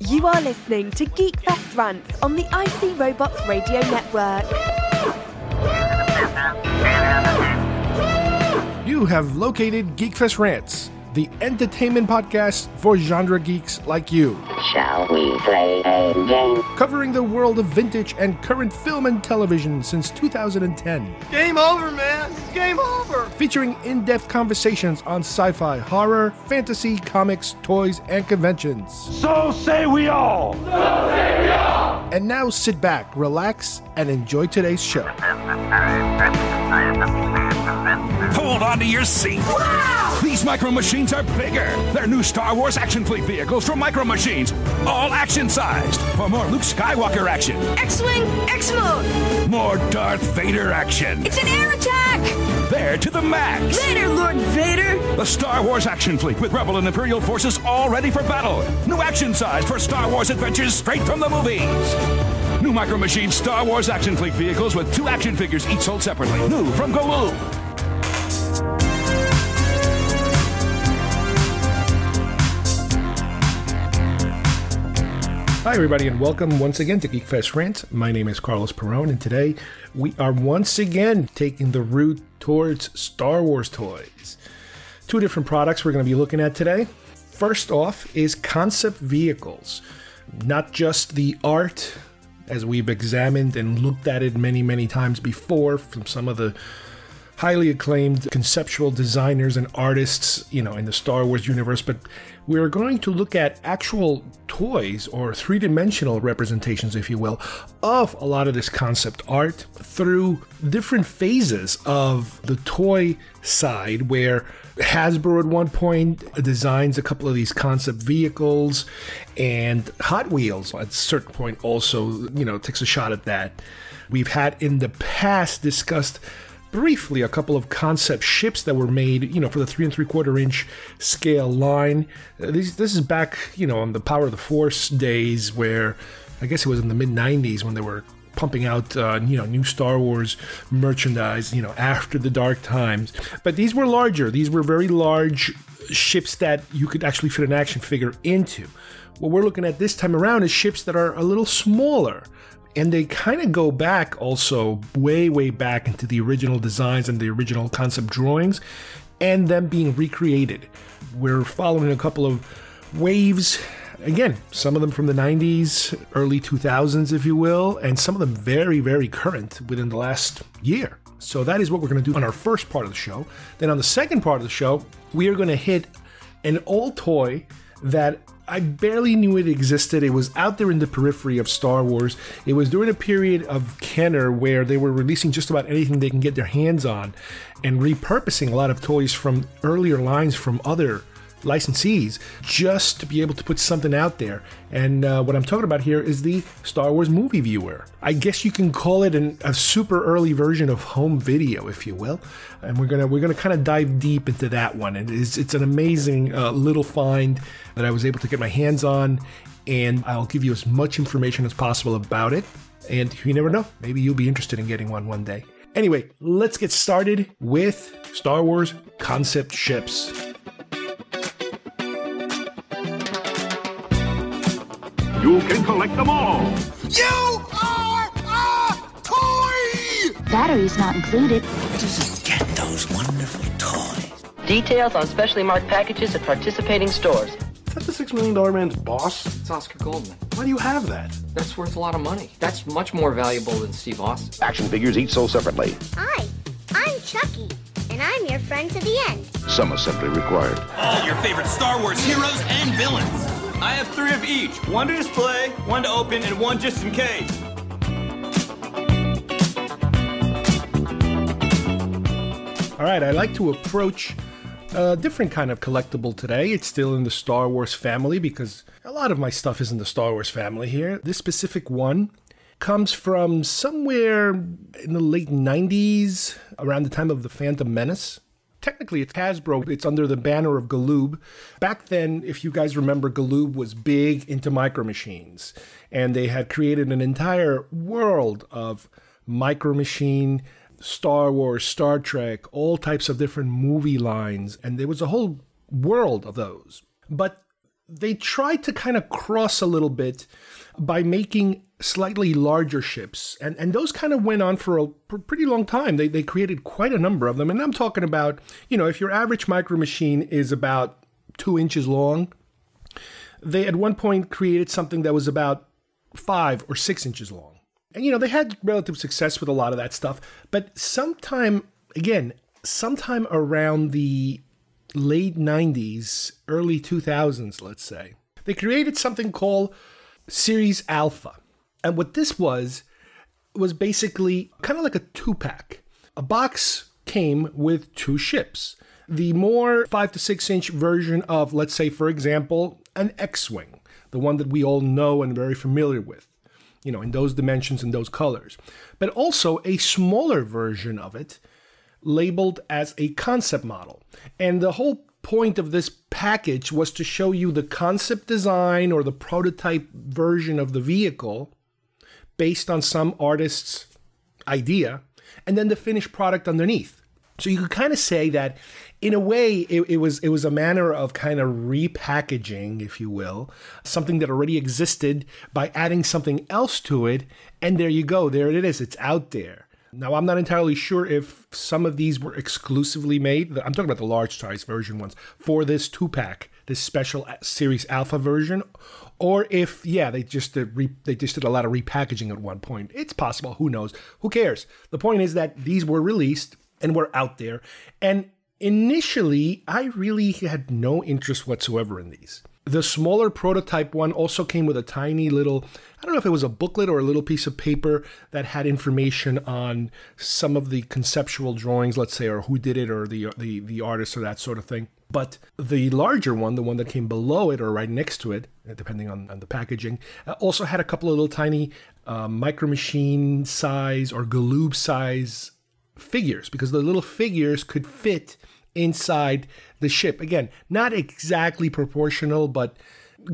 You are listening to Geek Fest Rants on the IC Robots Radio Network. You have located Geekfest Rants, the entertainment podcast for genre geeks like you. Shall we play a game? Covering the world of vintage and current film and television since 2010. Game over, man. It's game over. Featuring in depth conversations on sci fi, horror, fantasy, comics, toys, and conventions. So say we all. So say we all. And now sit back, relax, and enjoy today's show. Hold on to your seat. These micro machines are bigger. They're new Star Wars action fleet vehicles from Micro Machines, all action sized. For more Luke Skywalker action, X-Wing, X-Mode. more Darth Vader action. It's an air attack. There to the max. Later, Lord Vader. The Star Wars action fleet with Rebel and Imperial forces all ready for battle. New action size for Star Wars adventures straight from the movies. New Micro Machines Star Wars action fleet vehicles with two action figures each sold separately. New from Galoob. Hi, everybody, and welcome once again to Geekfest Rant. My name is Carlos Perrone, and today we are once again taking the route towards Star Wars toys. Two different products we're going to be looking at today. First off is concept vehicles, not just the art, as we've examined and looked at it many, many times before from some of the highly acclaimed conceptual designers and artists, you know, in the Star Wars universe, but we're going to look at actual toys or three-dimensional representations, if you will, of a lot of this concept art through different phases of the toy side where Hasbro at one point designs a couple of these concept vehicles and Hot Wheels at a certain point also, you know, takes a shot at that. We've had in the past discussed briefly a couple of concept ships that were made, you know, for the three and three quarter inch scale line. Uh, this, this is back, you know, on the Power of the Force days where I guess it was in the mid 90s when they were pumping out, uh, you know, new Star Wars merchandise, you know, after the dark times. But these were larger. These were very large ships that you could actually fit an action figure into. What we're looking at this time around is ships that are a little smaller and they kind of go back also way way back into the original designs and the original concept drawings and them being recreated. We're following a couple of waves again some of them from the 90s early 2000s if you will and some of them very very current within the last year. So that is what we're going to do on our first part of the show. Then on the second part of the show we are going to hit an old toy that I barely knew it existed. It was out there in the periphery of Star Wars. It was during a period of Kenner where they were releasing just about anything they can get their hands on and repurposing a lot of toys from earlier lines from other licensees just to be able to put something out there. And uh, what I'm talking about here is the Star Wars movie viewer. I guess you can call it an, a super early version of home video, if you will. And we're gonna we're gonna kind of dive deep into that one. It's it's an amazing uh, little find that I was able to get my hands on, and I'll give you as much information as possible about it. And you never know, maybe you'll be interested in getting one one day. Anyway, let's get started with Star Wars concept ships. You can collect them all. You are a toy. Batteries not included. Get those wonderful toys. Details on specially marked packages at participating stores. Is that the Six Million Dollar Man's boss? It's Oscar Goldman. Why do you have that? That's worth a lot of money. That's much more valuable than Steve Austin. Action figures each sold separately. Hi, I'm Chucky, and I'm your friend to the end. Some assembly required. All your favorite Star Wars heroes and villains. I have three of each one to display, one to open, and one just in case. All right, I like to approach a different kind of collectible today. It's still in the Star Wars family because a lot of my stuff is in the Star Wars family here. This specific one comes from somewhere in the late 90s, around the time of the Phantom Menace. Technically, it's Hasbro. It's under the banner of Galoob. Back then, if you guys remember, Galoob was big into micro machines, and they had created an entire world of micro machine Star Wars, Star Trek, all types of different movie lines, and there was a whole world of those. But they tried to kind of cross a little bit by making slightly larger ships. And, and those kind of went on for a pretty long time. They, they created quite a number of them. And I'm talking about, you know, if your average micro machine is about two inches long, they at one point created something that was about five or six inches long. And, you know, they had relative success with a lot of that stuff. But sometime, again, sometime around the late 90s, early 2000s, let's say, they created something called Series Alpha. And what this was, was basically kind of like a two pack. A box came with two ships. The more five to six inch version of, let's say, for example, an X Wing, the one that we all know and very familiar with, you know, in those dimensions and those colors. But also a smaller version of it labeled as a concept model. And the whole point of this package was to show you the concept design or the prototype version of the vehicle based on some artist's idea, and then the finished product underneath. So you could kind of say that, in a way, it, it, was it was a manner of kind of repackaging, if you will, something that already existed by adding something else to it, and there you go, there it is, it's out there. Now, I'm not entirely sure if some of these were exclusively made. I'm talking about the large size version ones for this two pack, this special series alpha version, or if yeah, they just did re- they just did a lot of repackaging at one point. It's possible. Who knows? Who cares? The point is that these were released and were out there, and initially, I really had no interest whatsoever in these. The smaller prototype one also came with a tiny little, I don't know if it was a booklet or a little piece of paper that had information on some of the conceptual drawings, let's say, or who did it, or the the, the artist, or that sort of thing. But the larger one, the one that came below it or right next to it, depending on, on the packaging, uh, also had a couple of little tiny uh, micro machine size or Galoob size figures because the little figures could fit inside the ship. Again, not exactly proportional, but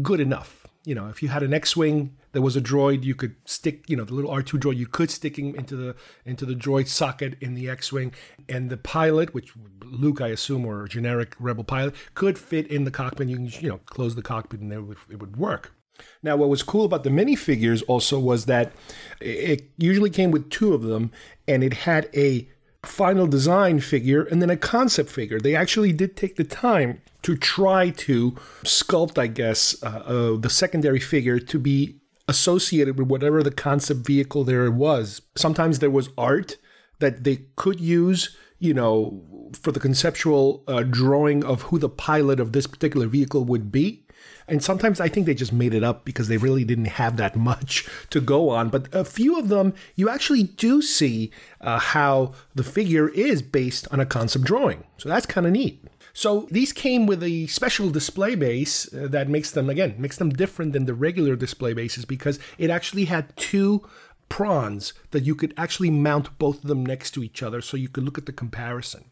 good enough. You know, if you had an X-wing, there was a droid you could stick. You know, the little R2 droid you could stick him into the into the droid socket in the X-wing, and the pilot, which Luke, I assume, or generic Rebel pilot, could fit in the cockpit. You can you know close the cockpit and it would, it would work. Now, what was cool about the minifigures also was that it usually came with two of them, and it had a final design figure and then a concept figure. They actually did take the time to try to sculpt, I guess, uh, uh, the secondary figure to be associated with whatever the concept vehicle there was. Sometimes there was art that they could use, you know, for the conceptual uh, drawing of who the pilot of this particular vehicle would be. And sometimes I think they just made it up because they really didn't have that much to go on. But a few of them, you actually do see uh, how the figure is based on a concept drawing. So that's kind of neat. So these came with a special display base uh, that makes them, again, makes them different than the regular display bases because it actually had two prongs that you could actually mount both of them next to each other so you could look at the comparison.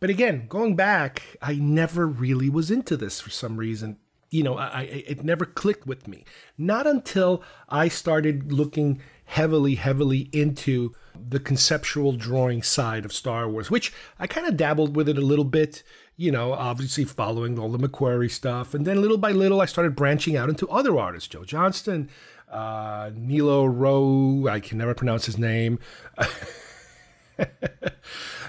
But again, going back, I never really was into this for some reason you know, I, it never clicked with me. Not until I started looking heavily, heavily into the conceptual drawing side of Star Wars, which I kind of dabbled with it a little bit, you know, obviously following all the McQuarrie stuff. And then little by little, I started branching out into other artists, Joe Johnston, uh, Nilo Rowe, I can never pronounce his name.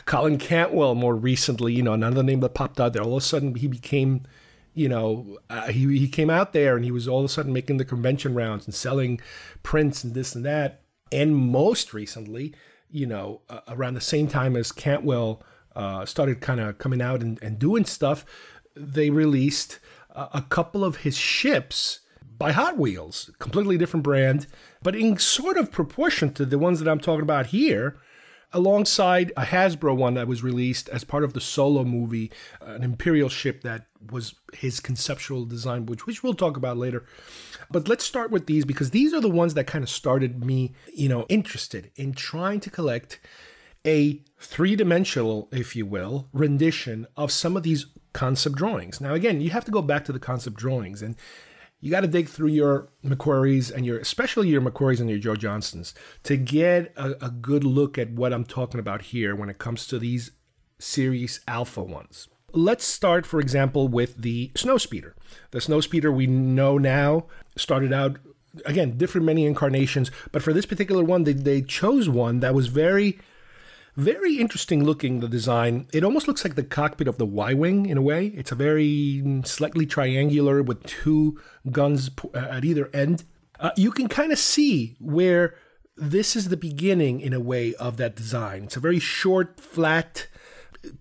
Colin Cantwell, more recently, you know, another name that popped out there. All of a sudden, he became you know, uh, he, he came out there and he was all of a sudden making the convention rounds and selling prints and this and that. And most recently, you know, uh, around the same time as Cantwell uh, started kind of coming out and, and doing stuff, they released a couple of his ships by Hot Wheels, completely different brand, but in sort of proportion to the ones that I'm talking about here alongside a Hasbro one that was released as part of the solo movie, uh, an Imperial ship that was his conceptual design, which, which we'll talk about later. But let's start with these because these are the ones that kind of started me, you know, interested in trying to collect a three dimensional, if you will, rendition of some of these concept drawings. Now, again, you have to go back to the concept drawings and you got to dig through your McQuarries and your, especially your McQuarries and your Joe Johnstons to get a, a good look at what I'm talking about here when it comes to these series alpha ones. Let's start, for example, with the Snowspeeder. The Snowspeeder we know now started out again different many incarnations, but for this particular one, they, they chose one that was very very interesting looking, the design. It almost looks like the cockpit of the Y Wing in a way. It's a very mm, slightly triangular with two guns uh, at either end. Uh, you can kind of see where this is the beginning, in a way, of that design. It's a very short, flat,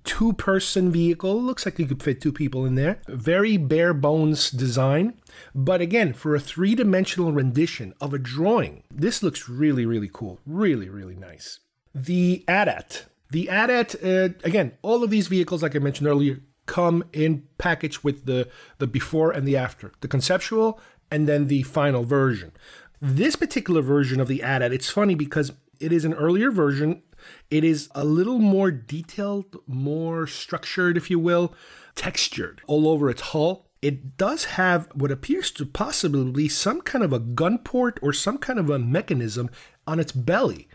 two person vehicle. Looks like you could fit two people in there. Very bare bones design. But again, for a three dimensional rendition of a drawing, this looks really, really cool. Really, really nice. The AT-AT. The AT-AT, uh, again, all of these vehicles, like I mentioned earlier, come in package with the, the before and the after, the conceptual and then the final version. This particular version of the AT-AT, it's funny because it is an earlier version. It is a little more detailed, more structured, if you will, textured all over its hull. It does have what appears to possibly be some kind of a gun port or some kind of a mechanism on its belly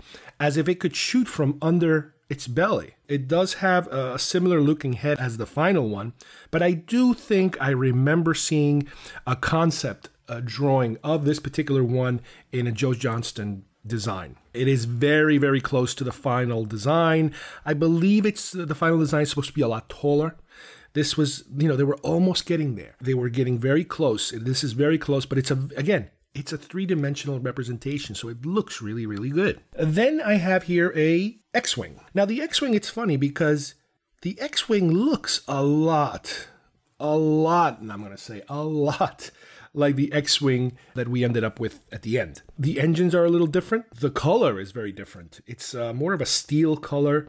as if it could shoot from under its belly. It does have a similar looking head as the final one, but I do think I remember seeing a concept a drawing of this particular one in a Joe Johnston design. It is very, very close to the final design. I believe it's uh, the final design is supposed to be a lot taller. This was, you know, they were almost getting there. They were getting very close. This is very close, but it's a again, it's a three-dimensional representation, so it looks really, really good. Then I have here a X-wing. Now the X-wing, it's funny because the X-wing looks a lot, a lot, and I'm going to say a lot like the X-wing that we ended up with at the end. The engines are a little different. The color is very different. It's uh, more of a steel color,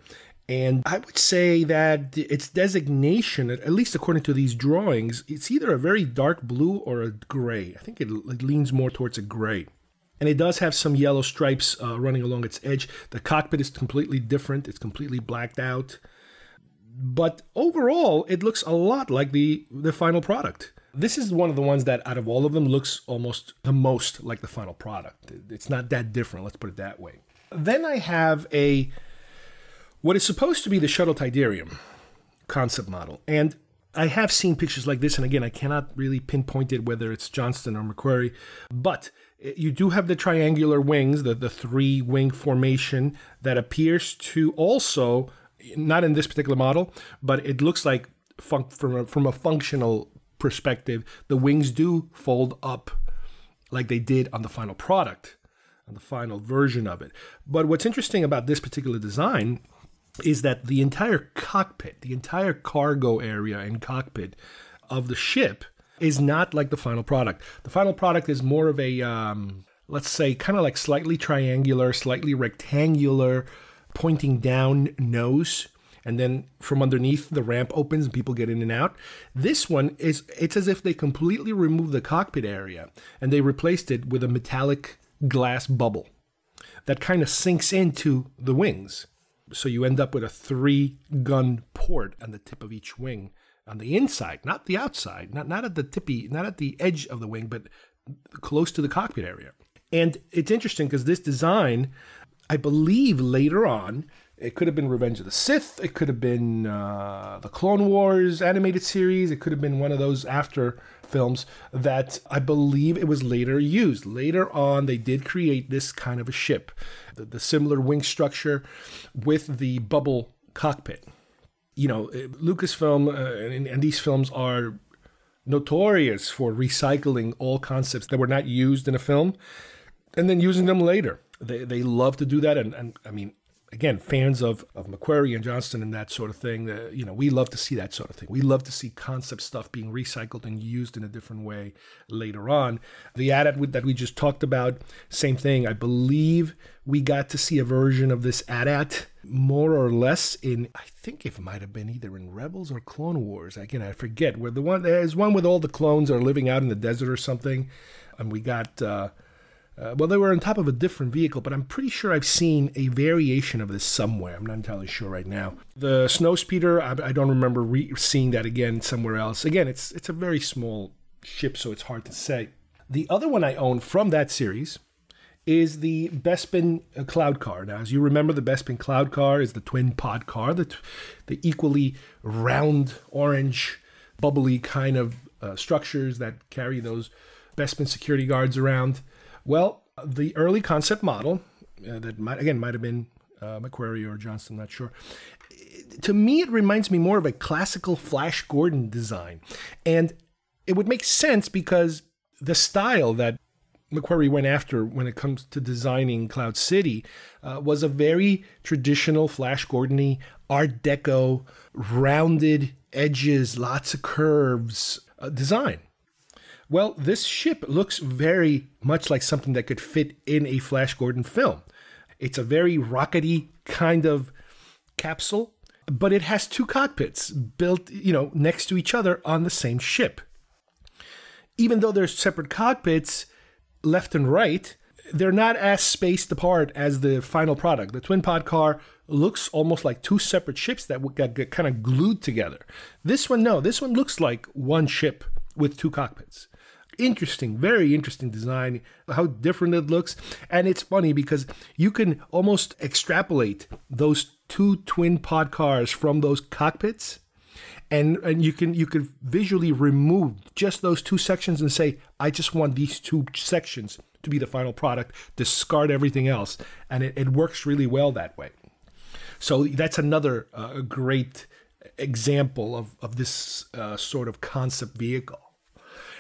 and I would say that its designation, at least according to these drawings, it's either a very dark blue or a gray. I think it, leans more towards a gray. And it does have some yellow stripes uh, running along its edge. The cockpit is completely different, it's completely blacked out. But overall, it looks a lot like the, the final product. This is one of the ones that, out of all of them, looks almost the most like the final product. It's not that different, let's put it that way. Then I have a what is supposed to be the shuttle Tydirium concept model. And I have seen pictures like this, and again, I cannot really pinpoint it whether it's Johnston or McQuarrie, but eh, you do have the triangular wings, the, the three wing formation that appears to also, not in this particular model, but it looks like from, a, from a functional perspective, the wings do fold up like they did on the final product, on the final version of it. But what's interesting about this particular design is that the entire cockpit, the entire cargo area and cockpit of the ship is not like the final product. The final product is more of a, um, let's say, kind of like slightly triangular, slightly rectangular, pointing down nose. And then from underneath, the ramp opens and people get in and out. This one is, it's as if they completely removed the cockpit area and they replaced it with a metallic glass bubble that kind of sinks into the wings. So you end up with a three gun port on the tip of each wing on the inside, not the outside, not, not at the tippy, not at the edge of the wing, but close to the cockpit area. And it's interesting because this design, I believe later on, it could have been Revenge of the Sith. It could have been uh, the Clone Wars animated series. It could have been one of those after films that I believe it was later used. Later on, they did create this kind of a ship, the, the similar wing structure with the bubble cockpit. You know, uh, Lucasfilm uh, and, and these films are notorious for recycling all concepts that were not used in a film and then using them later. They, they love to do that. And, and I mean, again, fans of, of McQuarrie and Johnston and that sort of thing, uh, you know, we love to see that sort of thing. We love to see concept stuff being recycled and used in a different way later on. The AT-AT that we just talked about, same thing. I believe we got to see a version of this AT-AT more or less in, I think it might have been either in Rebels or Clone Wars. Again, I forget. Where the one there's one with all the clones are living out in the desert or something, and we got. Uh, uh, well, they were on top of a different vehicle, but I'm pretty sure I've seen a variation of this somewhere. I'm not entirely sure right now. The Snowspeeder, I, I don't remember re- seeing that again somewhere else. Again, it's it's a very small ship, so it's hard to say. The other one I own from that series is the Bespin uh, Cloud Car. Now, as you remember, the Bespin Cloud Car is the twin pod car, the, the equally round, orange, bubbly kind of uh, structures that carry those Bespin security guards around. Well, the early concept model uh, that might again might have been uh, McQuarrie or Johnston, not sure. To me, it reminds me more of a classical Flash Gordon design, and it would make sense because the style that McQuarrie went after when it comes to designing Cloud City uh, was a very traditional Flash Gordony Art Deco, rounded edges, lots of curves uh, design. Well, this ship looks very much like something that could fit in a Flash Gordon film. It's a very rockety kind of capsule, but it has two cockpits built, you know, next to each other on the same ship. Even though they're separate cockpits, left and right, they're not as spaced apart as the final product. The twin pod car looks almost like two separate ships that got, kind of glued together. This one, no, this one looks like one ship with two cockpits. Interesting, very interesting design, how different it looks. And it's funny because you can almost extrapolate those two twin pod cars from those cockpits and and you can you could visually remove just those two sections and say i just want these two sections to be the final product discard everything else. And it, it works really well that way. So that's another uh, great example of, of this uh, sort of concept vehicle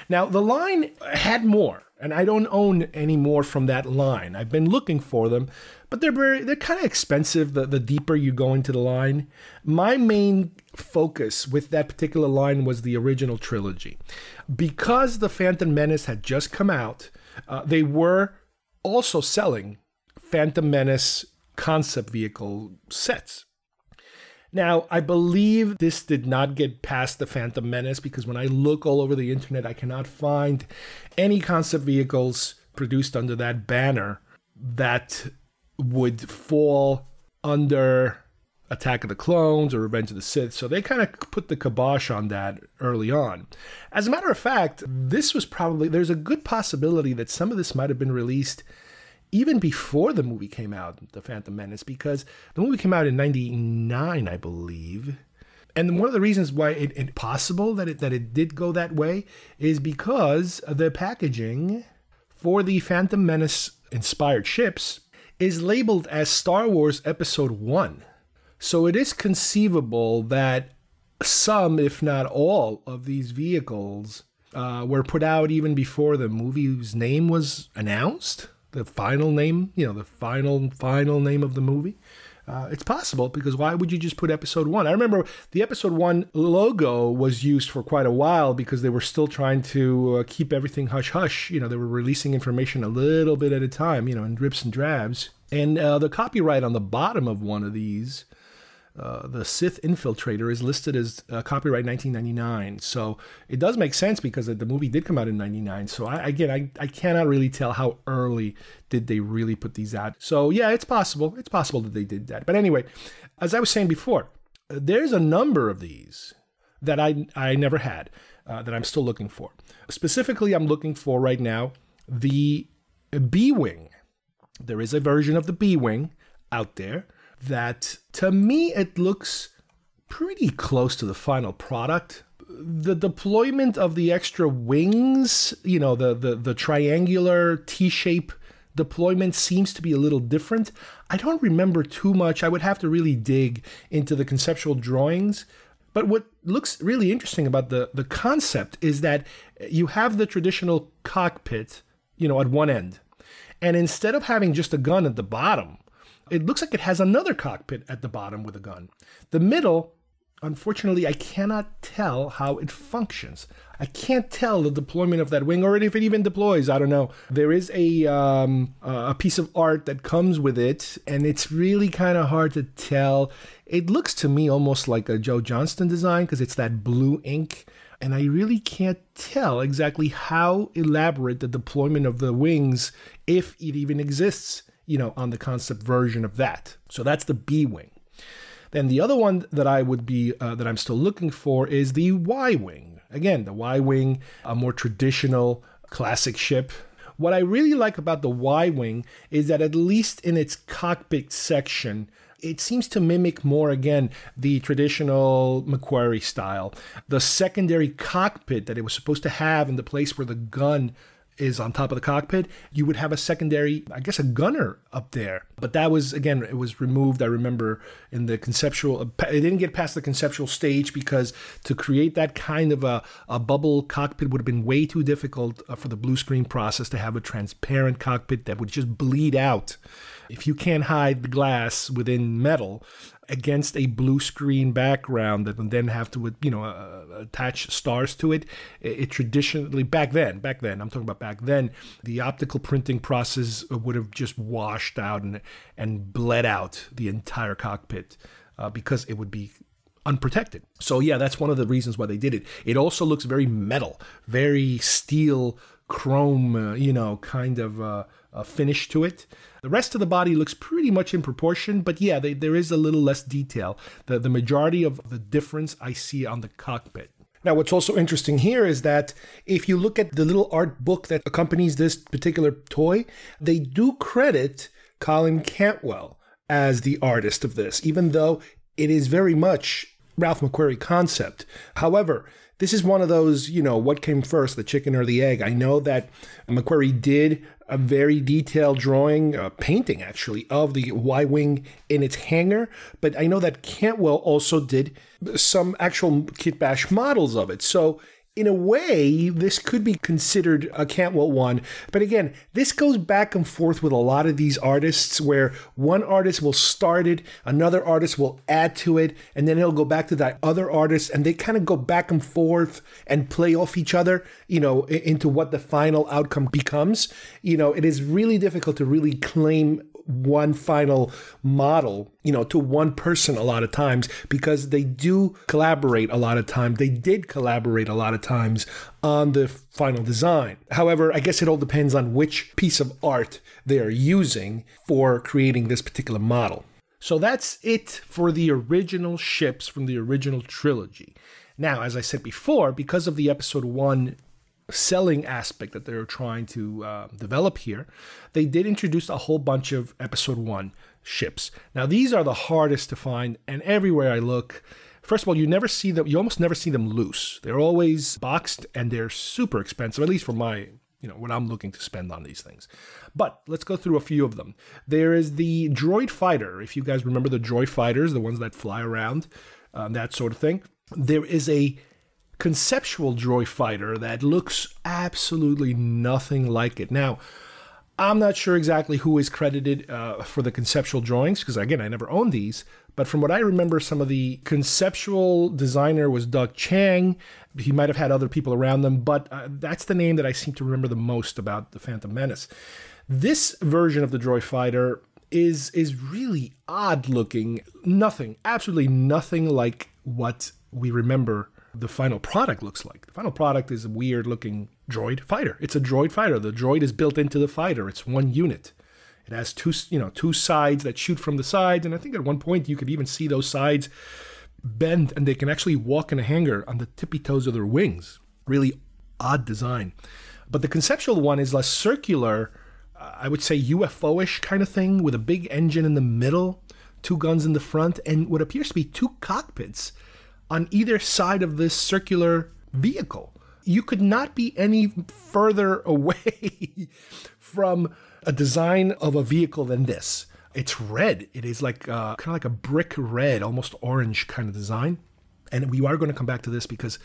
now the line had more and I don't own any more from that line. I've been looking for them, but they're very they're kind of expensive the, the deeper you go into the line. My main focus with that particular line was the original trilogy. Because the Phantom Menace had just come out, uh, they were also selling Phantom Menace concept vehicle sets. Now, I believe this did not get past the Phantom Menace because when I look all over the internet, I cannot find any concept vehicles produced under that banner that would fall under Attack of the Clones or Revenge of the Sith. So they kind of put the kibosh on that early on. As a matter of fact, this was probably, there's a good possibility that some of this might have been released even before the movie came out, The Phantom Menace, because the movie came out in 99, I believe. And one of the reasons why it, it's possible that it, that it did go that way is because the packaging for the Phantom Menace inspired ships is labeled as Star Wars Episode 1. So it is conceivable that some, if not all, of these vehicles uh, were put out even before the movie's name was announced the final name, you know, the final final name of the movie. Uh, it's possible because why would you just put episode one? I remember the episode one logo was used for quite a while because they were still trying to uh, keep everything hush hush. You know, they were releasing information a little bit at a time, you know, in drips and drabs. And uh, the copyright on the bottom of one of these uh, the Sith Infiltrator is listed as uh, copyright 1999. So it does make sense because the movie did come out in 99. So I, again, I, I cannot really tell how early did they really put these out. So yeah, it's possible. It's possible that they did that. But anyway, as I was saying before, there's a number of these that I, I never had uh, that I'm still looking for. Specifically, I'm looking for right now the B Wing. There is a version of the B Wing out there that to me it looks pretty close to the final product. The deployment of the extra wings, you know, the the, the triangular T-shape deployment seems to be a little different. I don't remember too much. I would have to really dig into the conceptual drawings. But what looks really interesting about the, the concept is that you have the traditional cockpit, you know, at one end. And instead of having just a gun at the bottom, it looks like it has another cockpit at the bottom with a gun. The middle, unfortunately, I cannot tell how it functions. I can't tell the deployment of that wing, or if it even deploys. I don't know. There is a um, a piece of art that comes with it, and it's really kind of hard to tell. It looks to me almost like a Joe Johnston design because it's that blue ink and I really can't tell exactly how elaborate the deployment of the wings, if it even exists, you know, on the concept version of that. So that's the B wing. Then the other one that I would be uh, that I'm still looking for is the Y wing. Again, the Y wing, a more traditional classic ship What I really like about the Y Wing is that at least in its cockpit section, it seems to mimic more again the traditional McQuarrie style. The secondary cockpit that it was supposed to have in the place where the gun is on top of the cockpit, you would have a secondary, I guess, a gunner up there. But that was, again, it was removed, I remember, in the conceptual, it didn't get past the conceptual stage because to create that kind of a, a bubble cockpit would have been way too difficult uh, for the blue screen process to have a transparent cockpit that would just bleed out. If you can't hide the glass within metal, against a blue screen background that would then have to you know uh, attach stars to it. it. it traditionally back then back then i'm talking about back then the optical printing process would have just washed out and and bled out the entire cockpit uh, because it would be unprotected. So yeah, that's one of the reasons why they did it. It also looks very metal, very steel, chrome, uh, you know, kind of uh, finish to it. The rest of the body looks pretty much in proportion, but yeah, they, there is a little less detail. The, the majority of the difference I see on the cockpit. Now, what's also interesting here is that if you look at the little art book that accompanies this particular toy, they do credit Colin Cantwell as the artist of this, even though it is very much Ralph McQuarrie concept. However, this is one of those, you know, what came first, the chicken or the egg? I know that McQuarrie did a very detailed drawing, a painting actually, of the Y Wing in its hangar. But I know that Cantwell also did some actual kitbash models of it. So in a way, this could be considered a Cantwell one. But again, this goes back and forth with a lot of these artists where one artist will start it, another artist will add to it, and then it'll go back to that other artist, and they kind of go back and forth and play off each other, you know, into what the final outcome becomes. You know, it is really difficult to really claim one final model, you know, to one person a lot of times because they do collaborate a lot of times. They did collaborate a lot of times on the final design. However, I guess it all depends on which piece of art they are using for creating this particular model. So that's it for the original ships from the original trilogy. Now, as I said before, because of the episode one selling aspect that they're trying to uh, develop here, they did introduce a whole bunch of episode one ships. Now, these are the hardest to find, and everywhere I look, first of all, you never see them, you almost never see them loose. They're always boxed and they're super expensive, at least for my, you know, what I'm looking to spend on these things. But let's go through a few of them. There is the Droid Fighter. If you guys remember the Droid Fighters, the ones that fly around, um, that sort of thing. There is a conceptual droid fighter that looks absolutely nothing like it. Now, I'm not sure exactly who is credited uh, for the conceptual drawings because, again, I never owned these. But from what I remember, some of the conceptual designer was Doug Chiang. He might have had other people around them, but uh, that's the name that I seem to remember the most about the Phantom Menace. This version of the droid fighter is is really odd looking. Nothing, absolutely nothing like what we remember the final product looks like. The final product is a weird looking droid fighter. It's a droid fighter. The droid is built into the fighter. It's one unit. It has two, you know, two sides that shoot from the sides, and I think at one point you could even see those sides bend, and they can actually walk in a hangar on the tippy toes of their wings. Really odd design. But the conceptual one is less circular, uh, I would say UFO-ish kind of thing, with a big engine in the middle, two guns in the front, and what appears to be two cockpits on either side of this circular vehicle. You could not be any further away from a design of a vehicle than this. It's red. It is like uh, kind of like a brick red, almost orange kind of design. And we are going to come back to this because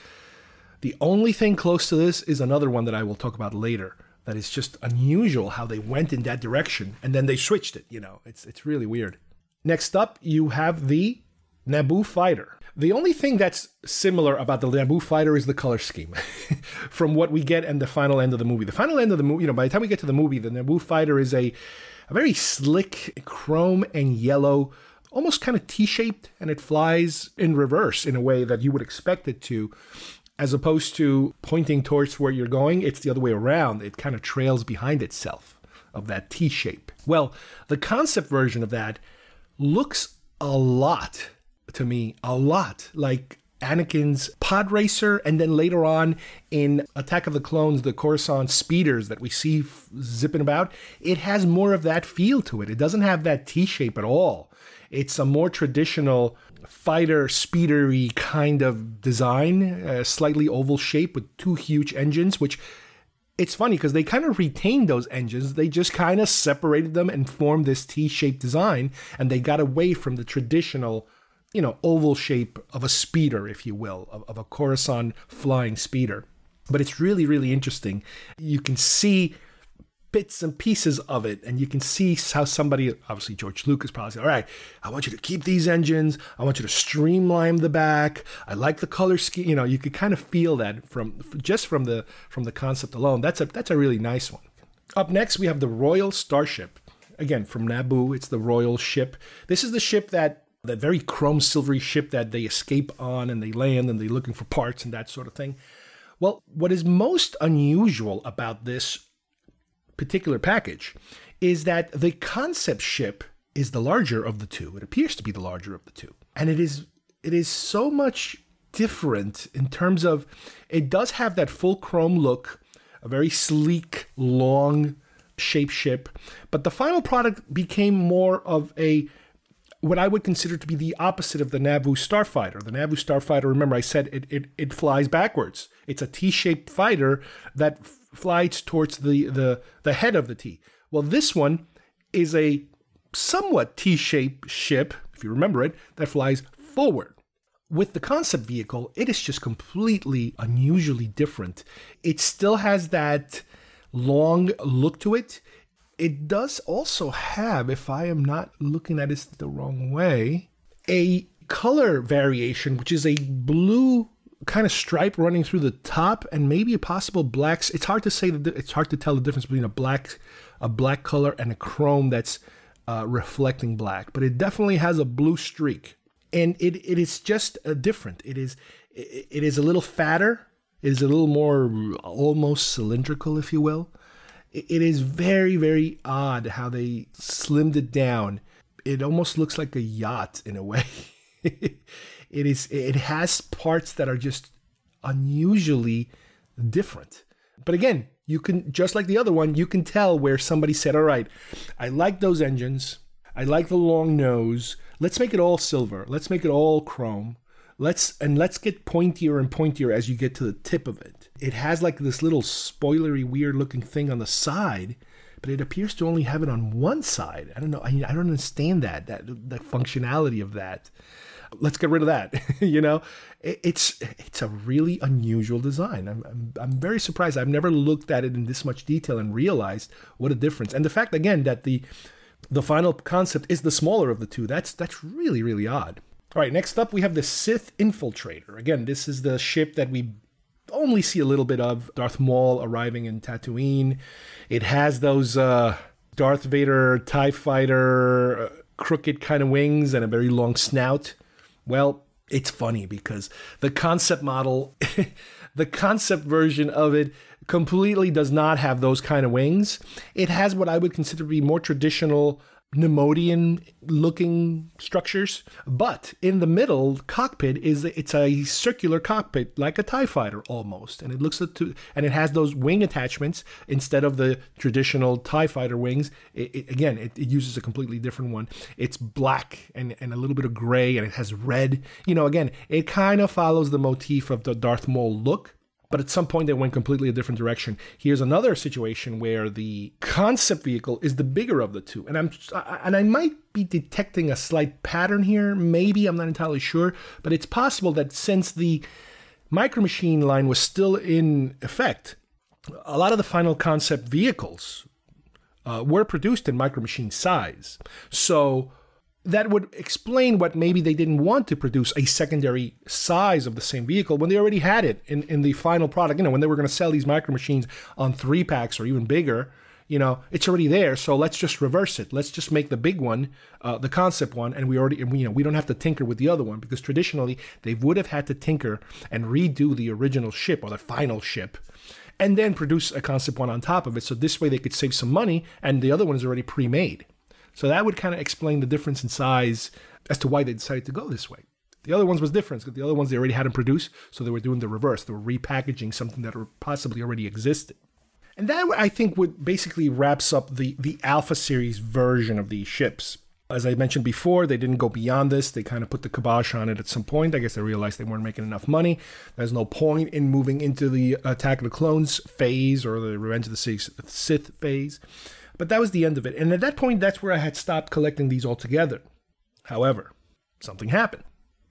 the only thing close to this is another one that I will talk about later. That is just unusual how they went in that direction and then they switched it. You know, it's it's really weird. Next up, you have the Naboo fighter. The only thing that's similar about the Naboo fighter is the color scheme from what we get in the final end of the movie. The final end of the movie, you know, by the time we get to the movie, the Naboo fighter is a, a very slick chrome and yellow, almost kind of T shaped, and it flies in reverse in a way that you would expect it to. As opposed to pointing towards where you're going, it's the other way around. It kind of trails behind itself of that T shape. Well, the concept version of that looks a lot to me a lot like Anakin's pod racer, and then later on in Attack of the Clones, the Coruscant speeders that we see zipping about, it has more of that feel to it. It doesn't have that T shape at all. It's a more traditional fighter speedery kind of design, a slightly oval shape with two huge engines, which it's funny because they kind of retained those engines. They just kind of separated them and formed this T-shaped design, and they got away from the traditional, you know, oval shape of a speeder, if you will, of, of a Coruscant flying speeder. But it's really, really interesting. You can see bits and pieces of it, and you can see how somebody, obviously George Lucas, probably said, "All right, I want you to keep these engines. I want you to streamline the back. I like the color scheme." You know, you could kind of feel that from just from the from the concept alone. That's a that's a really nice one. Up next, we have the Royal Starship. Again, from Naboo, it's the Royal ship. This is the ship that that very chrome silvery ship that they escape on and they land and they're looking for parts and that sort of thing. Well, what is most unusual about this particular package is that the concept ship is the larger of the two. It appears to be the larger of the two. And it is it is so much different in terms of it does have that full chrome look, a very sleek, long shape ship, but the final product became more of a what I would consider to be the opposite of the Naboo Starfighter. The Naboo Starfighter, remember I said it, it, it flies backwards. It's a T-shaped fighter that flies towards the, the, the head of the T. Well, this one is a somewhat T-shaped ship, if you remember it, that flies forward. With the concept vehicle, it is just completely unusually different. It still has that long look to it it does also have, if I am not looking at it the wrong way, a color variation, which is a blue kind of stripe running through the top and maybe a possible blacks. It's hard to say that it's hard to tell the difference between a black a black color and a chrome that's uh, reflecting black, but it definitely has a blue streak, and it it is just uh, different. It is it, it is a little fatter. It is a little more almost cylindrical, if you will it is very very odd how they slimmed it down. It almost looks like a yacht in a way. It is it has parts that are just unusually different. But again you can just like the other one you can tell where somebody said all right i like those engines. I like the long nose. Let's make it all silver. Let's make it all chrome. Let's and let's get pointier and pointier as you get to the tip of it. It has like this little spoilery, weird looking thing on the side, but it appears to only have it on one side. I don't know. I, I don't understand that that the functionality of that. Let's get rid of that. you know, it, it's it's a really unusual design. I'm, I'm I'm very surprised. I've never looked at it in this much detail and realized what a difference. And the fact again that the the final concept is the smaller of the two. That's that's really really odd. All right, next up we have the Sith Infiltrator. Again, this is the ship that we only see a little bit of. Darth Maul arriving in Tatooine. It has those uh, Darth Vader TIE fighter uh, crooked kind of wings and a very long snout. Well, it's funny because the concept model, the concept version of it completely does not have those kind of wings. It has what I would consider to be more traditional Neimoidian looking structures, but in the middle cockpit is it's a circular cockpit like a Tie Fighter almost, and it looks to and it has those wing attachments instead of the traditional Tie Fighter wings. It, it, again, it, it, uses a completely different one. It's black and and a little bit of gray, and it has red. You know, again, it kind of follows the motif of the Darth Maul look but at some point they went completely a different direction. Here's another situation where the concept vehicle is the bigger of the two, and I'm and I might be detecting a slight pattern here. Maybe I'm not entirely sure, but it's possible that since the Micro Machine line was still in effect, a lot of the final concept vehicles uh, were produced in Micro Machine size. So that would explain what maybe they didn't want to produce a secondary size of the same vehicle when they already had it in, in the final product. You know, when they were going to sell these micro machines on three packs or even bigger, you know, it's already there. So let's just reverse it. Let's just make the big one, uh, the concept one, and we already, you know, we don't have to tinker with the other one because traditionally they would have had to tinker and redo the original ship or the final ship and then produce a concept one on top of it. So this way they could save some money and the other one is already pre-made. So that would kind of explain the difference in size as to why they decided to go this way. The other ones was different because the other ones they already had them produced, so they were doing the reverse. They were repackaging something that possibly already existed. And that I think would basically wraps up the the Alpha series version of these ships. As I mentioned before, they didn't go beyond this. They kind of put the kibosh on it at some point. I guess they realized they weren't making enough money. There's no point in moving into the Attack of the Clones phase or the Revenge of the Sith phase. But that was the end of it. And at that point, that's where I had stopped collecting these altogether. However, something happened.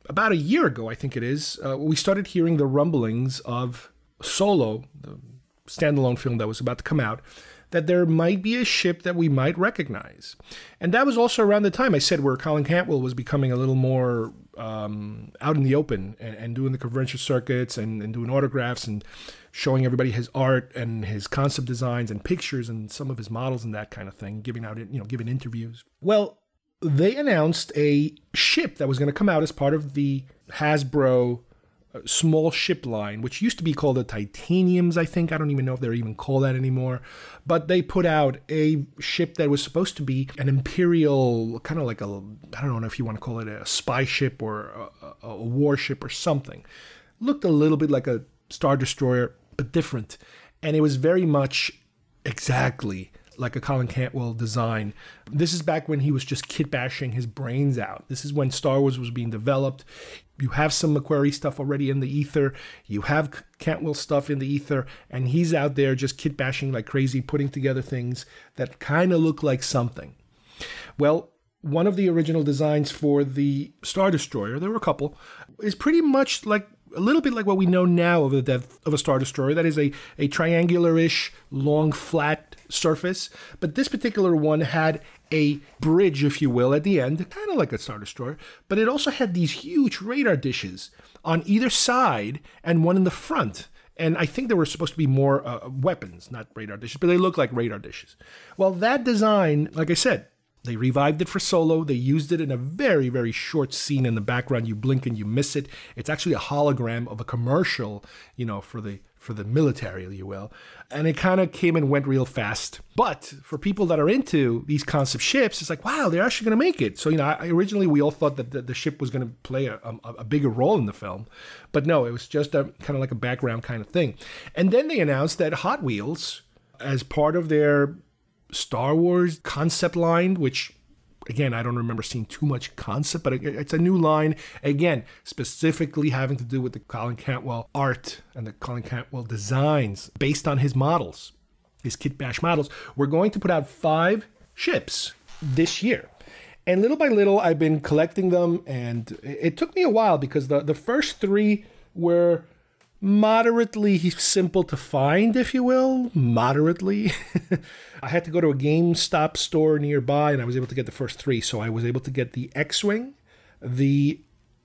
About a year ago, I think it is, uh, we started hearing the rumblings of Solo, the standalone film that was about to come out, that there might be a ship that we might recognize. And that was also around the time I said where Colin Cantwell was becoming a little more um, out in the open and, and, doing the convention circuits and, and doing autographs and showing everybody his art and his concept designs and pictures and some of his models and that kind of thing, giving out, you know, giving interviews. Well, they announced a ship that was going to come out as part of the Hasbro uh, small ship line, which used to be called the Titaniums, I think. I don't even know if they're even called that anymore. But they put out a ship that was supposed to be an Imperial, kind of like a, I don't know if you want to call it a spy ship or a, a warship or something. Looked a little bit like a Star Destroyer, but different. And it was very much exactly like a Colin Cantwell design. This is back when he was just kit bashing his brains out. This is when Star Wars was being developed. You have some McQuarrie stuff already in the ether. You have Cantwell stuff in the ether, and he's out there just kit bashing like crazy, putting together things that kind of look like something. Well, one of the original designs for the Star Destroyer, there were a couple, is pretty much like a little bit like what we know now of the death of a Star Destroyer. That is a, a triangular ish, long, flat surface. But this particular one had a bridge, if you will, at the end, kind of like a Star Destroyer. But it also had these huge radar dishes on either side and one in the front. And I think there were supposed to be more uh, weapons, not radar dishes, but they look like radar dishes. Well, that design, like I said, they revived it for Solo. They used it in a very, very short scene in the background. You blink and you miss it. It's actually a hologram of a commercial, you know, for the for the military, if you will. And it kind of came and went real fast. But for people that are into these concept ships, it's like, wow, they're actually going to make it. So, you know, I, originally we all thought that the, the ship was going to play a, a, a, bigger role in the film. But no, it was just a kind of like a background kind of thing. And then they announced that Hot Wheels, as part of their Star Wars concept line, which again, I don't remember seeing too much concept, but it's a new line. Again, specifically having to do with the Colin Cantwell art and the Colin Cantwell designs based on his models, his Kit Bash models. We're going to put out five ships this year. And little by little, I've been collecting them, and it took me a while because the, the first three were moderately simple to find, if you will. Moderately. I had to go to a GameStop store nearby and I was able to get the first three. So I was able to get the X Wing, the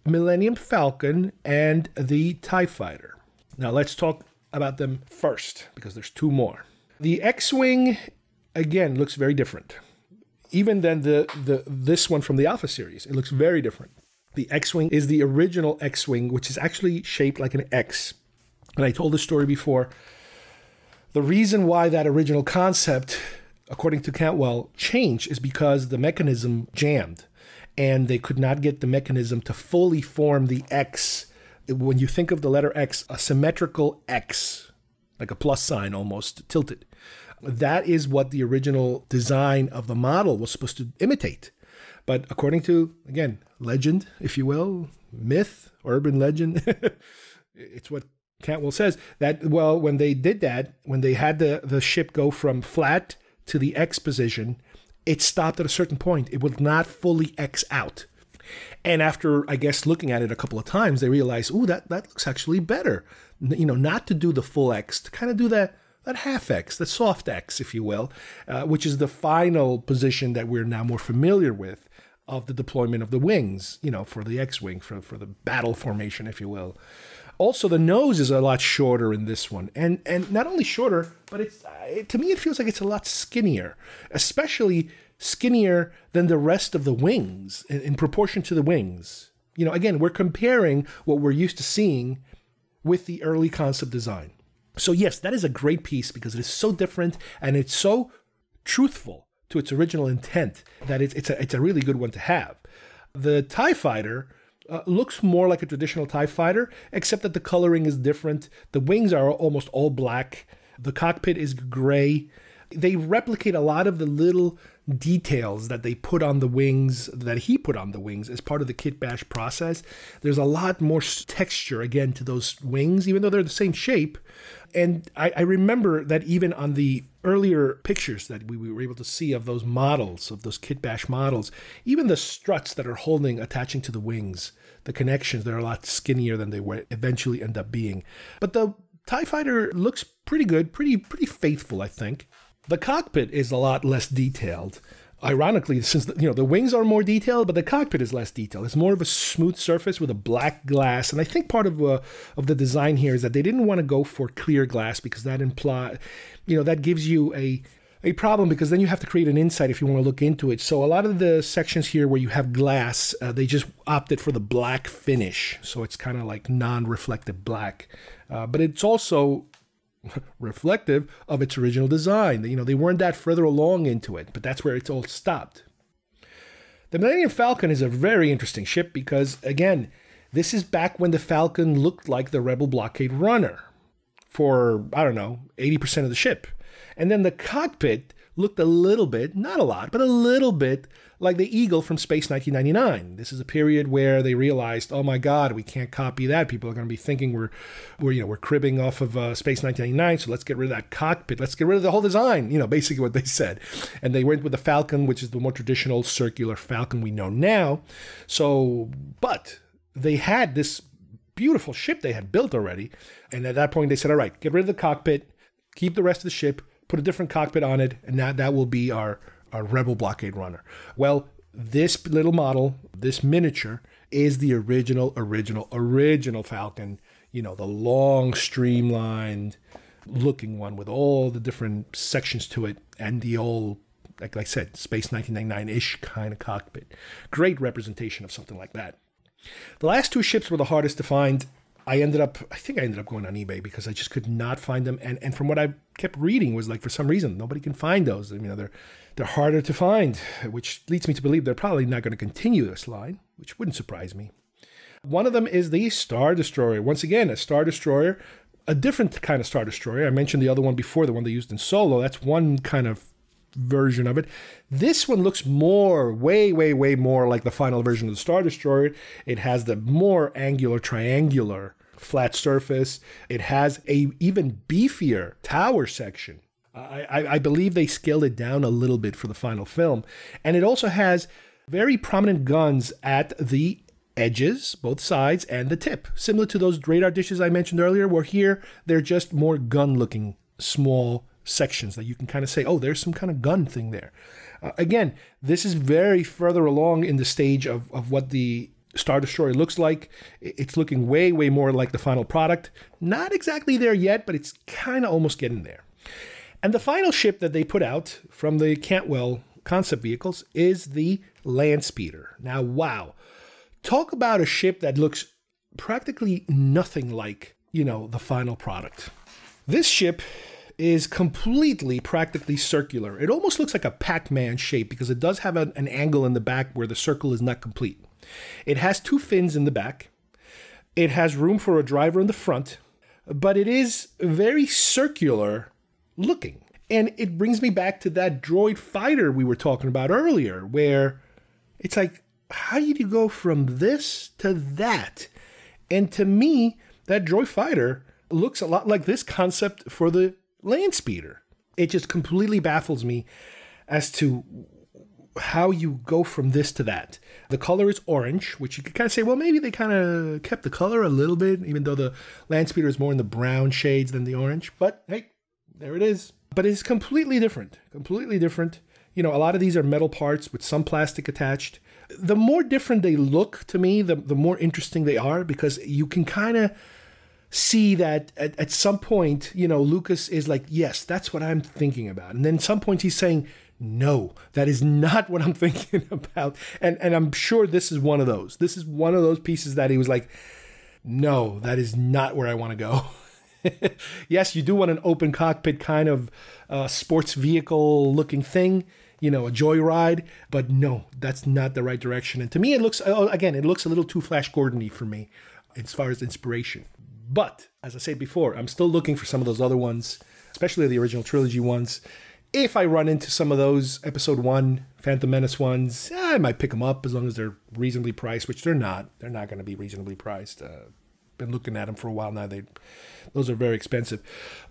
Millennium Falcon, and the TIE Fighter. Now let's talk about them first because there's two more. The X Wing, again, looks very different. Even than the, the this one from the Alpha series, it looks very different. The X Wing is the original X Wing, which is actually shaped like an X and I told the story before. The reason why that original concept, according to Cantwell, changed is because the mechanism jammed and they could not get the mechanism to fully form the X. When you think of the letter X, a symmetrical X, like a plus sign almost tilted, that is what the original design of the model was supposed to imitate. But according to, again, legend, if you will, myth, urban legend, it's what Cantwell says that well, when they did that, when they had the the ship go from flat to the X position, it stopped at a certain point. It would not fully X out. And after I guess looking at it a couple of times, they realized, oh, that that looks actually better. You know, not to do the full X, to kind of do that that half X, the soft X, if you will, uh, which is the final position that we're now more familiar with of the deployment of the wings. You know, for the X-wing, for for the battle formation, if you will. Also, the nose is a lot shorter in this one, and and not only shorter, but it's uh, it, to me it feels like it's a lot skinnier, especially skinnier than the rest of the wings in, in proportion to the wings. You know, again, we're comparing what we're used to seeing with the early concept design. So yes, that is a great piece because it is so different and it's so truthful to its original intent that it's it's a it's a really good one to have. The Tie Fighter uh, looks more like a traditional TIE fighter, except that the coloring is different. The wings are almost all black, the cockpit is gray. They replicate a lot of the little details that they put on the wings, that he put on the wings as part of the kit bash process. There's a lot more texture, again, to those wings, even though they're the same shape. And I, I remember that even on the earlier pictures that we, we were able to see of those models, of those kit bash models, even the struts that are holding, attaching to the wings, the connections, they're a lot skinnier than they will eventually end up being. But the TIE fighter looks pretty good, pretty pretty faithful, I think. The cockpit is a lot less detailed. Ironically, since the, you know the wings are more detailed, but the cockpit is less detailed. It's more of a smooth surface with a black glass, and I think part of uh, of the design here is that they didn't want to go for clear glass because that imply, you know, that gives you a a problem because then you have to create an insight if you want to look into it. So a lot of the sections here where you have glass, uh, they just opted for the black finish, so it's kind of like non-reflective black, uh, but it's also reflective of its original design. You know, they weren't that further along into it, but that's where it's all stopped. The Millennium Falcon is a very interesting ship because, again, this is back when the Falcon looked like the Rebel blockade runner for, I don't know, 80% of the ship. And then the cockpit looked a little bit, not a lot, but a little bit like the Eagle from Space 1999. This is a period where they realized, oh my God, we can't copy that. People are going to be thinking we're, we're you know, we're cribbing off of uh, Space 1999. So let's get rid of that cockpit. Let's get rid of the whole design. You know, basically what they said. And they went with the Falcon, which is the more traditional circular Falcon we know now. So, but they had this beautiful ship they had built already. And at that point, they said, all right, get rid of the cockpit, keep the rest of the ship, put a different cockpit on it, and that, that will be our a Rebel blockade runner. Well, this little model, this miniature, is the original, original, original Falcon. You know, the long, streamlined looking one with all the different sections to it and the old, like I said, Space 1999 ish kind of cockpit. Great representation of something like that. The last two ships were the hardest to find I ended up, I think I ended up going on eBay because I just could not find them. And and from what I kept reading was like for some reason nobody can find those. I mean, they're they're harder to find, which leads me to believe they're probably not going to continue this line, which wouldn't surprise me. One of them is the Star Destroyer. Once again, a Star Destroyer, a different kind of Star Destroyer. I mentioned the other one before, the one they used in Solo. That's one kind of version of it. This one looks more, way, way, way more like the final version of the Star Destroyer. It has the more angular, triangular flat surface. It has a even beefier tower section. I, I, I believe they scaled it down a little bit for the final film. And it also has very prominent guns at the edges, both sides, and the tip, similar to those radar dishes I mentioned earlier, where here they're just more gun looking small sections that you can kind of say, oh, there's some kind of gun thing there. Uh, again, this is very further along in the stage of, of what the Star Destroyer looks like. It's looking way, way more like the final product. Not exactly there yet, but it's kind of almost getting there. And the final ship that they put out from the Cantwell concept vehicles is the Land Speeder. Now, wow. Talk about a ship that looks practically nothing like, you know, the final product. This ship is completely practically circular. It almost looks like a Pac-Man shape because it does have an, an angle in the back where the circle is not complete. It has two fins in the back. It has room for a driver in the front, but it is very circular looking. And it brings me back to that droid fighter we were talking about earlier, where it's like, how do you go from this to that? And to me, that droid fighter looks a lot like this concept for the land speeder. It just completely baffles me as to how you go from this to that. The color is orange, which you could kind of say, well, maybe they kind of kept the color a little bit, even though the land speeder is more in the brown shades than the orange. But hey, there it is. But it's completely different. Completely different. You know, a lot of these are metal parts with some plastic attached. The more different they look to me, the, the more interesting they are because you can kind of see that at, at some point, you know, Lucas is like, yes, that's what I'm thinking about. And then some point he's saying, no, that is not what I'm thinking about. And and I'm sure this is one of those. This is one of those pieces that he was like, no, that is not where I want to go. yes, you do want an open cockpit kind of uh, sports vehicle looking thing. you know, a joyride. But no, that's not the right direction. And to me, it looks, oh, again, it looks a little too Flash Gordon for me as far as inspiration. But as I said before, I'm still looking for some of those other ones, especially the original trilogy ones. If I run into some of those episode one Phantom Menace ones, I might pick them up as long as they're reasonably priced, which they're not. They're not going to be reasonably priced. Uh, been looking at them for a while now. They, those are very expensive.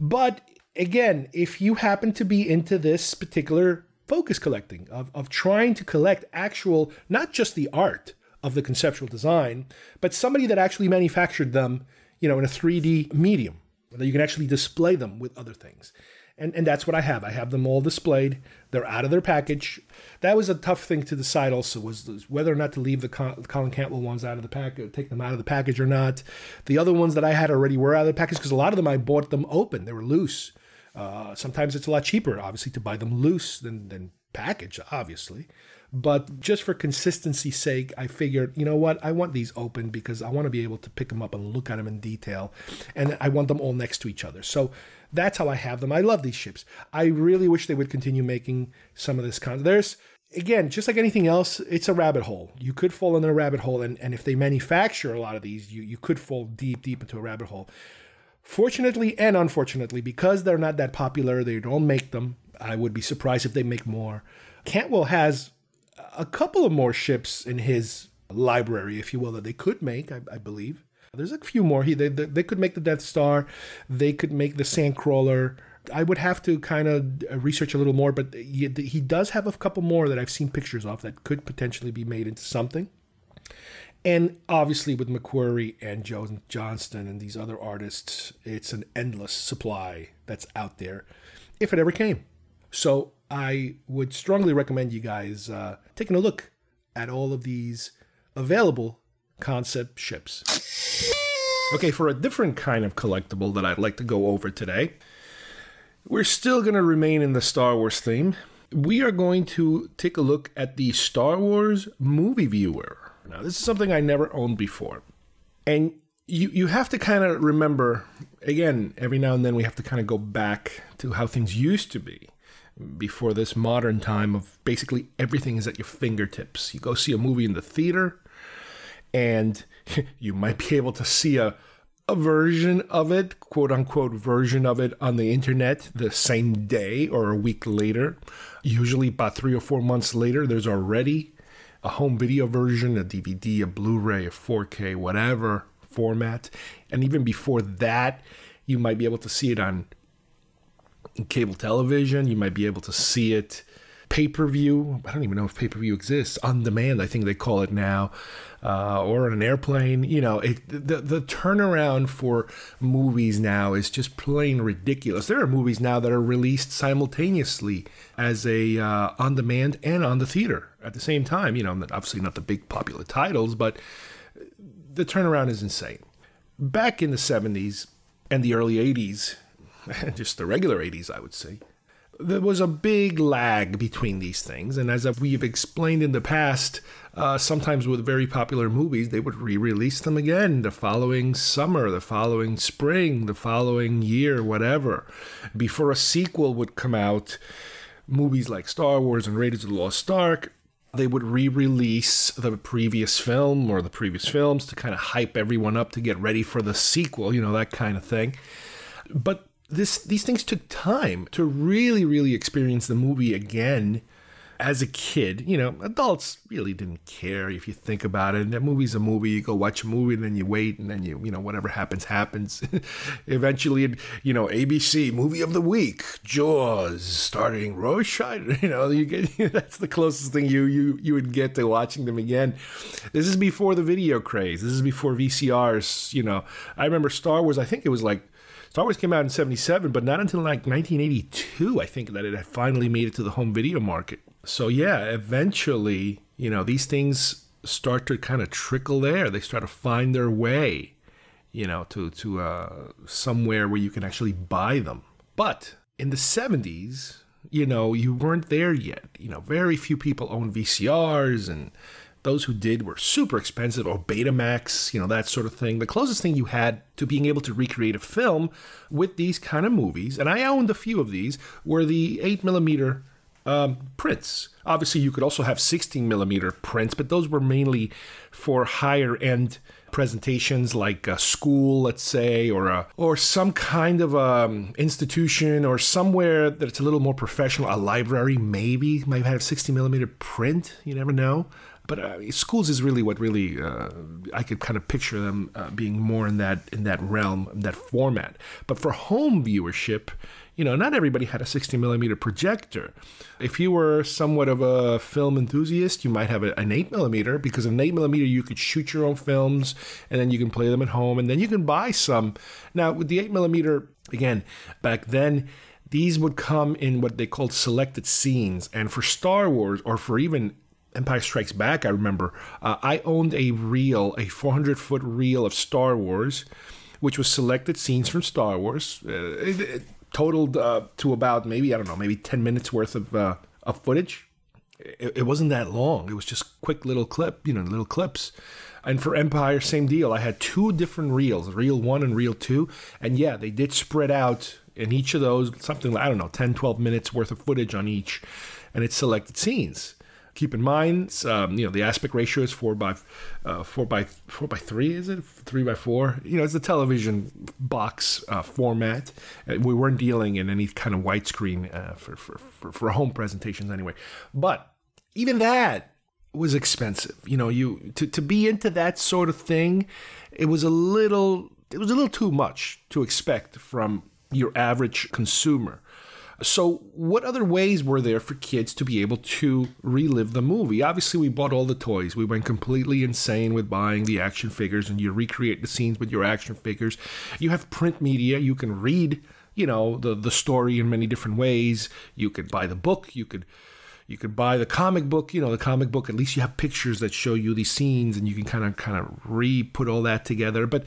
But again, if you happen to be into this particular focus collecting of, of trying to collect actual, not just the art of the conceptual design, but somebody that actually manufactured them, you know, in a 3D medium, that you can actually display them with other things. And, and that's what I have. I have them all displayed. They're out of their package. That was a tough thing to decide. Also, was whether or not to leave the Colin Cantwell ones out of the package, take them out of the package or not. The other ones that I had already were out of the package because a lot of them I bought them open. They were loose. Uh, sometimes it's a lot cheaper, obviously, to buy them loose than than package, obviously. But just for consistency's sake, I figured, you know what? I want these open because I want to be able to pick them up and look at them in detail. And I want them all next to each other. So that's how I have them. I love these ships. I really wish they would continue making some of this content. There's, again, just like anything else, it's a rabbit hole. You could fall in a rabbit hole. And, and if they manufacture a lot of these, you, you could fall deep, deep into a rabbit hole. Fortunately and unfortunately, because they're not that popular, they don't make them. I would be surprised if they make more. Cantwell has a couple of more ships in his library, if you will, that they could make, I, I believe. There's a few more. He they, they could make the Death Star, they could make the Sandcrawler. I would have to kind of uh, research a little more, but he, he does have a couple more that I've seen pictures of that could potentially be made into something. And obviously, with McQuarrie and Joe Johnston and these other artists, it's an endless supply that's out there if it ever came. So I would strongly recommend you guys uh, taking a look at all of these available concept ships. Okay, for a different kind of collectible that I'd like to go over today, we're still going to remain in the Star Wars theme. We are going to take a look at the Star Wars movie viewer. Now, this is something I never owned before. And you, you have to kind of remember, again, every now and then we have to kind of go back to how things used to be before this modern time of basically everything is at your fingertips. You go see a movie in the theater, and you might be able to see a a version of it, quote unquote version of it on the internet the same day or a week later. Usually about three or four months later, there's already a home video version, a DVD, a Blu-ray, a 4K, whatever format. And even before that, you might be able to see it on cable television. You might be able to see it pay per view. I don't even know if pay per view exists. On demand, I think they call it now, uh, or on an airplane. You know, it, the the turnaround for movies now is just plain ridiculous. There are movies now that are released simultaneously as a uh, on demand and on the theater at the same time. You know, obviously not the big popular titles, but the turnaround is insane. Back in the 70s and the early 80s, just the regular 80s, I would say. There was a big lag between these things, and as we've explained in the past, uh, sometimes with very popular movies, they would re release them again the following summer, the following spring, the following year, whatever. Before a sequel would come out, movies like Star Wars and Raiders of the Lost Ark they would re-release the previous film or the previous films to kind of hype everyone up to get ready for the sequel, you know, that kind of thing. But this these things took time to really really experience the movie again as a kid, you know, adults really didn't care if you think about it. And That movie's a movie. You go watch a movie, and then you wait, and then you, you know, whatever happens, happens. Eventually, you know, ABC movie of the week, Jaws, starring Roy Scheider. You know, you get that's the closest thing you you you would get to watching them again. This is before the video craze. This is before VCRs. You know, I remember Star Wars. I think it was like Star Wars came out in 77, but not until like 1982, I think, that it had finally made it to the home video market. So, yeah, eventually, you know, these things start to kind of trickle there. They start to find their way, you know, to, to uh, somewhere where you can actually buy them. But in the 70s, you know, you weren't there yet. You know, very few people owned VCRs and those who did were super expensive, or Betamax, you know, that sort of thing. The closest thing you had to being able to recreate a film with these kind of movies, and I owned a few of these, were the 8 millimeter um, prints. Obviously, you could also have 16 millimeter prints, but those were mainly for higher end presentations like a school, let's say, or a, or some kind of um, institution or somewhere that it's a little more professional. A library maybe might have 60 millimeter print. You never know. But uh, schools is really what really uh, I could kind of picture them uh, being more in that in that realm, that format. But for home viewership, you know, not everybody had a 60 millimeter projector. If you were somewhat of a film enthusiast, you might have a, an 8 millimeter because an 8 millimeter you could shoot your own films and then you can play them at home and then you can buy some. Now, with the 8 millimeter, again, back then, these would come in what they called selected scenes. And for Star Wars or for even Empire Strikes Back, I remember, uh, I owned a reel, a 400 foot reel of Star Wars, which was selected scenes from Star Wars. Uh, it, it totaled uh, to about maybe, I don't know, maybe 10 minutes worth of, uh, of footage. It, it wasn't that long. It was just quick little clip, you know, little clips. And for Empire, same deal. I had two different reels, reel one and reel two. And yeah, they did spread out in each of those, something I don't know, 10, 12 minutes worth of footage on each. And it's selected scenes. Keep in mind, um, you know, the aspect ratio is four by uh, four by four by three. Is it three by four? You know, it's a television box uh, format. Uh, we weren't dealing in any kind of widescreen uh, for, for, for for home presentations anyway. But even that was expensive. You know, you to, to be into that sort of thing, it was a little it was a little too much to expect from your average consumer. So, what other ways were there for kids to be able to relive the movie? Obviously, we bought all the toys. We went completely insane with buying the action figures, and you recreate the scenes with your action figures. You have print media. You can read, you know, the the story in many different ways. You could buy the book. You could you could buy the comic book. You know, the comic book. At least you have pictures that show you these scenes, and you can kind of kind of re put all that together. But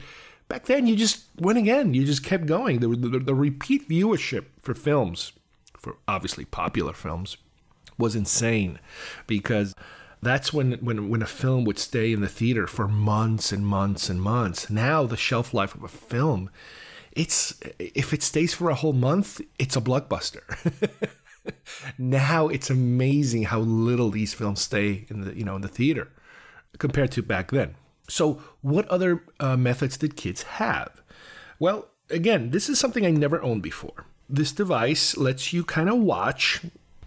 back then, you just went again. You just kept going. The, the, the repeat viewership for films for obviously popular films was insane because that's when, when when a film would stay in the theater for months and months and months. Now the shelf life of a film, it's if it stays for a whole month, it's a blockbuster. now it's amazing how little these films stay in the you know in the theater compared to back then. So what other uh, methods did kids have? Well, again, this is something I never owned before. This device lets you kind of watch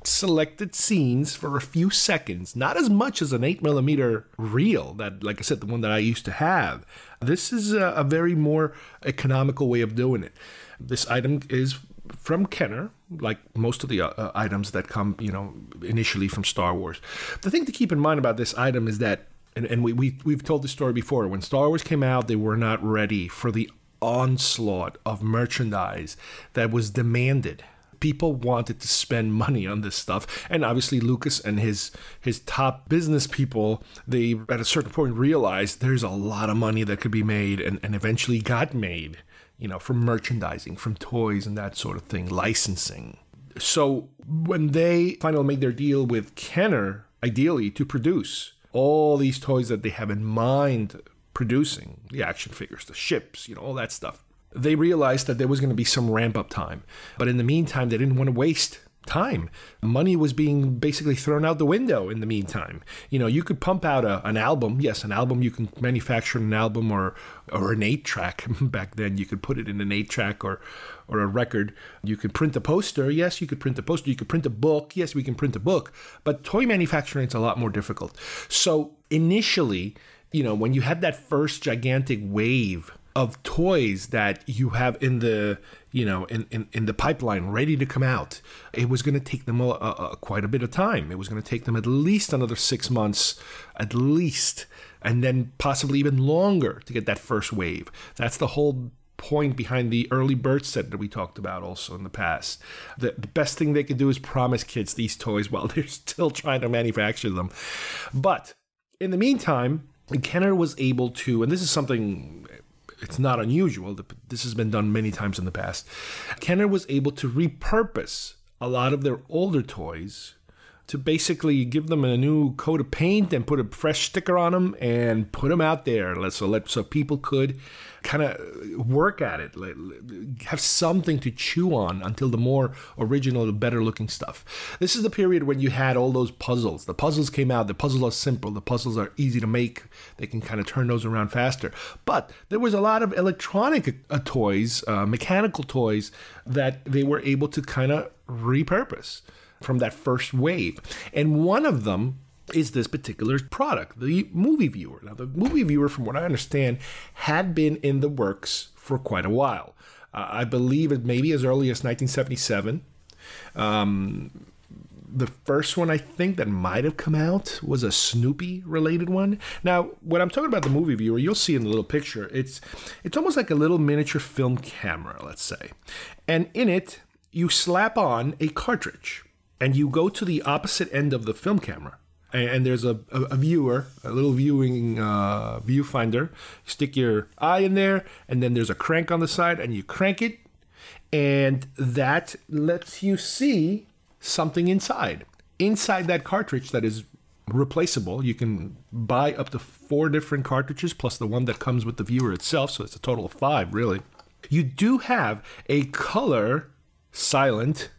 selected scenes for a few seconds, not as much as an 8mm reel that, like I said, the one that I used to have. This is a, a very more economical way of doing it. This item is from Kenner, like most of the uh, items that come, you know, initially from Star Wars. The thing to keep in mind about this item is that, and, and we, we, we've told this story before, when Star Wars came out, they were not ready for the onslaught of merchandise that was demanded. People wanted to spend money on this stuff, and obviously Lucas and his his top business people, they at a certain point realized there's a lot of money that could be made, and, and eventually got made, you know, from merchandising, from toys and that sort of thing, licensing. So when they finally made their deal with Kenner, ideally to produce all these toys that they have in mind producing the action figures, the ships, you know, all that stuff. They realized that there was going to be some ramp up time. But in the meantime, they didn't want to waste time. Money was being basically thrown out the window in the meantime. You know, you could pump out a, an album. Yes, an album, you can manufacture an album or, or an eight track. Back then, you could put it in an eight track or, or a record. You could print a poster. Yes, you could print a poster. You could print a book. Yes, we can print a book. But toy manufacturing is a lot more difficult. So initially, you know, when you had that first gigantic wave of toys that you have in the you know in, in, in the pipeline ready to come out it was going to take them a, a, quite a bit of time it was going to take them at least another six months at least and then possibly even longer to get that first wave that's the whole point behind the early bird set that we talked about also in the past the, the best thing they could do is promise kids these toys while they're still trying to manufacture them but in the meantime Kenner was able to, and this is something it's not unusual. This has been done many times in the past. Kenner was able to repurpose a lot of their older toys to basically give them a new coat of paint and put a fresh sticker on them and put them out there so let so people could kind of work at it have something to chew on until the more original the better looking stuff. This is the period when you had all those puzzles. The puzzles came out the puzzles are simple the puzzles are easy to make they can kind of turn those around faster. But there was a lot of electronic uh, toys uh, mechanical toys that they were able to kind of repurpose from that first wave. And one of them is this particular product, the movie viewer. Now, the movie viewer, from what I understand, had been in the works for quite a while. Uh, I believe it maybe as early as 1977. Um, the first one I think that might have come out was a Snoopy related one. Now, when I'm talking about the movie viewer, you'll see in the little picture, it's it's almost like a little miniature film camera, let's say. And in it, you slap on a cartridge and you go to the opposite end of the film camera and there's a, a, viewer, a little viewing uh, viewfinder. Stick your eye in there, and then there's a crank on the side, and you crank it, and that lets you see something inside. Inside that cartridge that is replaceable, you can buy up to four different cartridges plus the one that comes with the viewer itself, so it's a total of five, really. You do have a color silent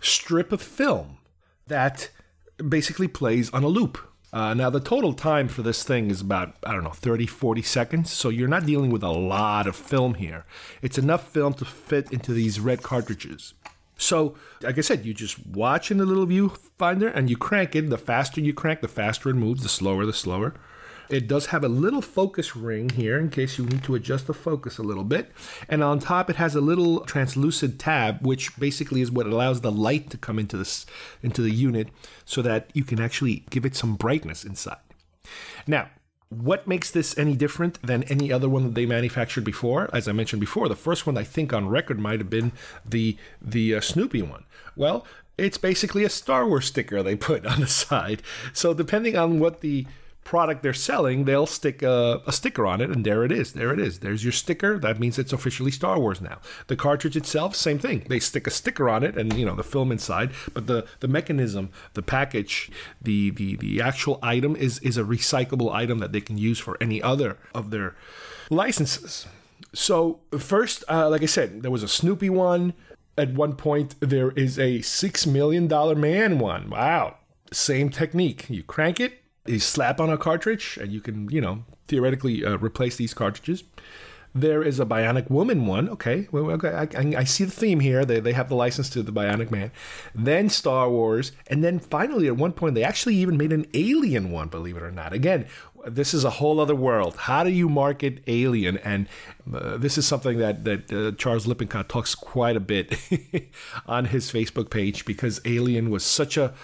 strip of film that basically plays on a loop. Uh, now, the total time for this thing is about, I don't know, 30, 40 seconds. So you're not dealing with a lot of film here. It's enough film to fit into these red cartridges. So, like I said, you just watch in the little viewfinder and you crank it. The faster you crank, the faster it moves, the slower, the slower. It does have a little focus ring here in case you need to adjust the focus a little bit. And on top it has a little translucent tab which basically is what allows the light to come into this into the unit so that you can actually give it some brightness inside. Now, what makes this any different than any other one that they manufactured before? As I mentioned before, the first one I think on record might have been the the uh, Snoopy one. Well, it's basically a Star Wars sticker they put on the side. So depending on what the product they're selling, they'll stick a, a, sticker on it, and there it is. There it is. There's your sticker. That means it's officially Star Wars now. The cartridge itself, same thing. They stick a sticker on it, and you know the film inside. But the the mechanism, the package, the the the actual item is is a recyclable item that they can use for any other of their licenses. So first, uh, like I said, there was a Snoopy one. At one point, there is a six million dollar man one. Wow. Same technique. You crank it, you slap on a cartridge and you can, you know, theoretically uh, replace these cartridges. There is a Bionic Woman one. Okay, well, okay, I, I, see the theme here. They, they have the license to the Bionic Man. Then Star Wars, and then finally, at one point, they actually even made an Alien one. Believe it or not. Again, this is a whole other world. How do you market Alien? And uh, this is something that that uh, Charles Lippincott talks quite a bit on his Facebook page because Alien was such a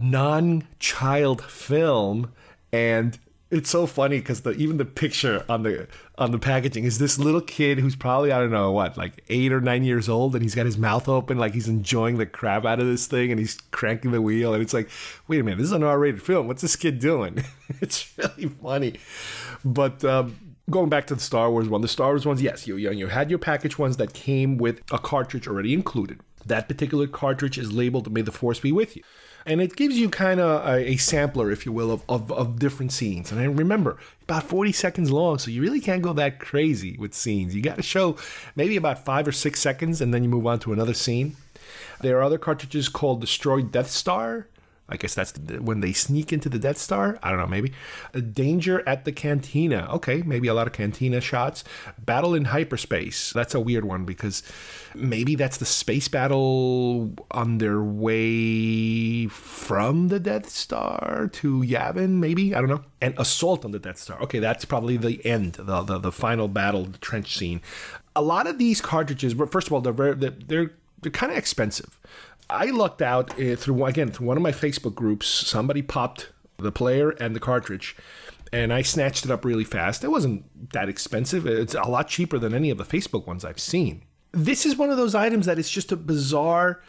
non-child film and it's so funny because the even the picture on the on the packaging is this little kid who's probably I don't know what like eight or nine years old and he's got his mouth open like he's enjoying the crap out of this thing and he's cranking the wheel and it's like wait a minute this is an R-rated film. What's this kid doing? It's really funny. But um, going back to the Star Wars one the Star Wars ones yes you you had your package ones that came with a cartridge already included. That particular cartridge is labeled May the Force be with you and it gives you kind of a, a, sampler, if you will, of, of, of different scenes. And I remember about 40 seconds long, so you really can't go that crazy with scenes. You got to show maybe about five or six seconds, and then you move on to another scene. There are other cartridges called Destroyed Death Star, I guess that's when they sneak into the Death Star. I don't know, maybe. A danger at the Cantina. Okay, maybe a lot of Cantina shots. Battle in hyperspace. That's a weird one because maybe that's the space battle on their way from the Death Star to Yavin, maybe? I don't know. And assault on the Death Star. Okay, that's probably the end, the, the, the final battle, the trench scene. A lot of these cartridges, first of all, they're very, they're, they're kind of expensive. I lucked out uh, through again through one of my Facebook groups. Somebody popped the player and the cartridge, and I snatched it up really fast. It wasn't that expensive. It's a lot cheaper than any of the Facebook ones I've seen. This is one of those items that is just a bizarre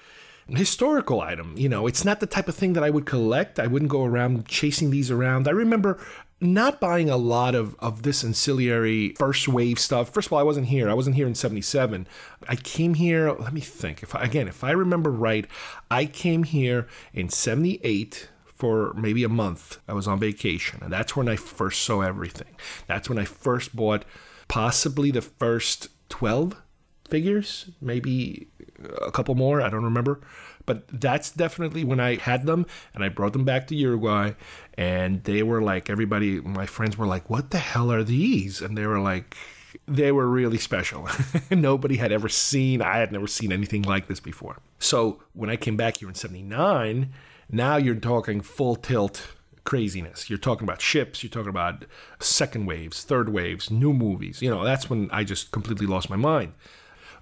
historical item. You know, it's not the type of thing that I would collect. I wouldn't go around chasing these around. I remember not buying a lot of, of this ancillary first wave stuff. First of all, I wasn't here. I wasn't here in 77. I came here, let me think. If I, again, if I remember right, I came here in 78 for maybe a month. I was on vacation, and that's when I first saw everything. That's when I first bought possibly the first 12 figures, maybe a couple more, I don't remember. But that's definitely when I had them and I brought them back to Uruguay and they were like everybody my friends were like what the hell are these? And they were like they were really special. Nobody had ever seen, I had never seen anything like this before. So when I came back here in 79, now you're talking full tilt craziness. You're talking about ships, you're talking about second waves, third waves, new movies. You know, that's when I just completely lost my mind.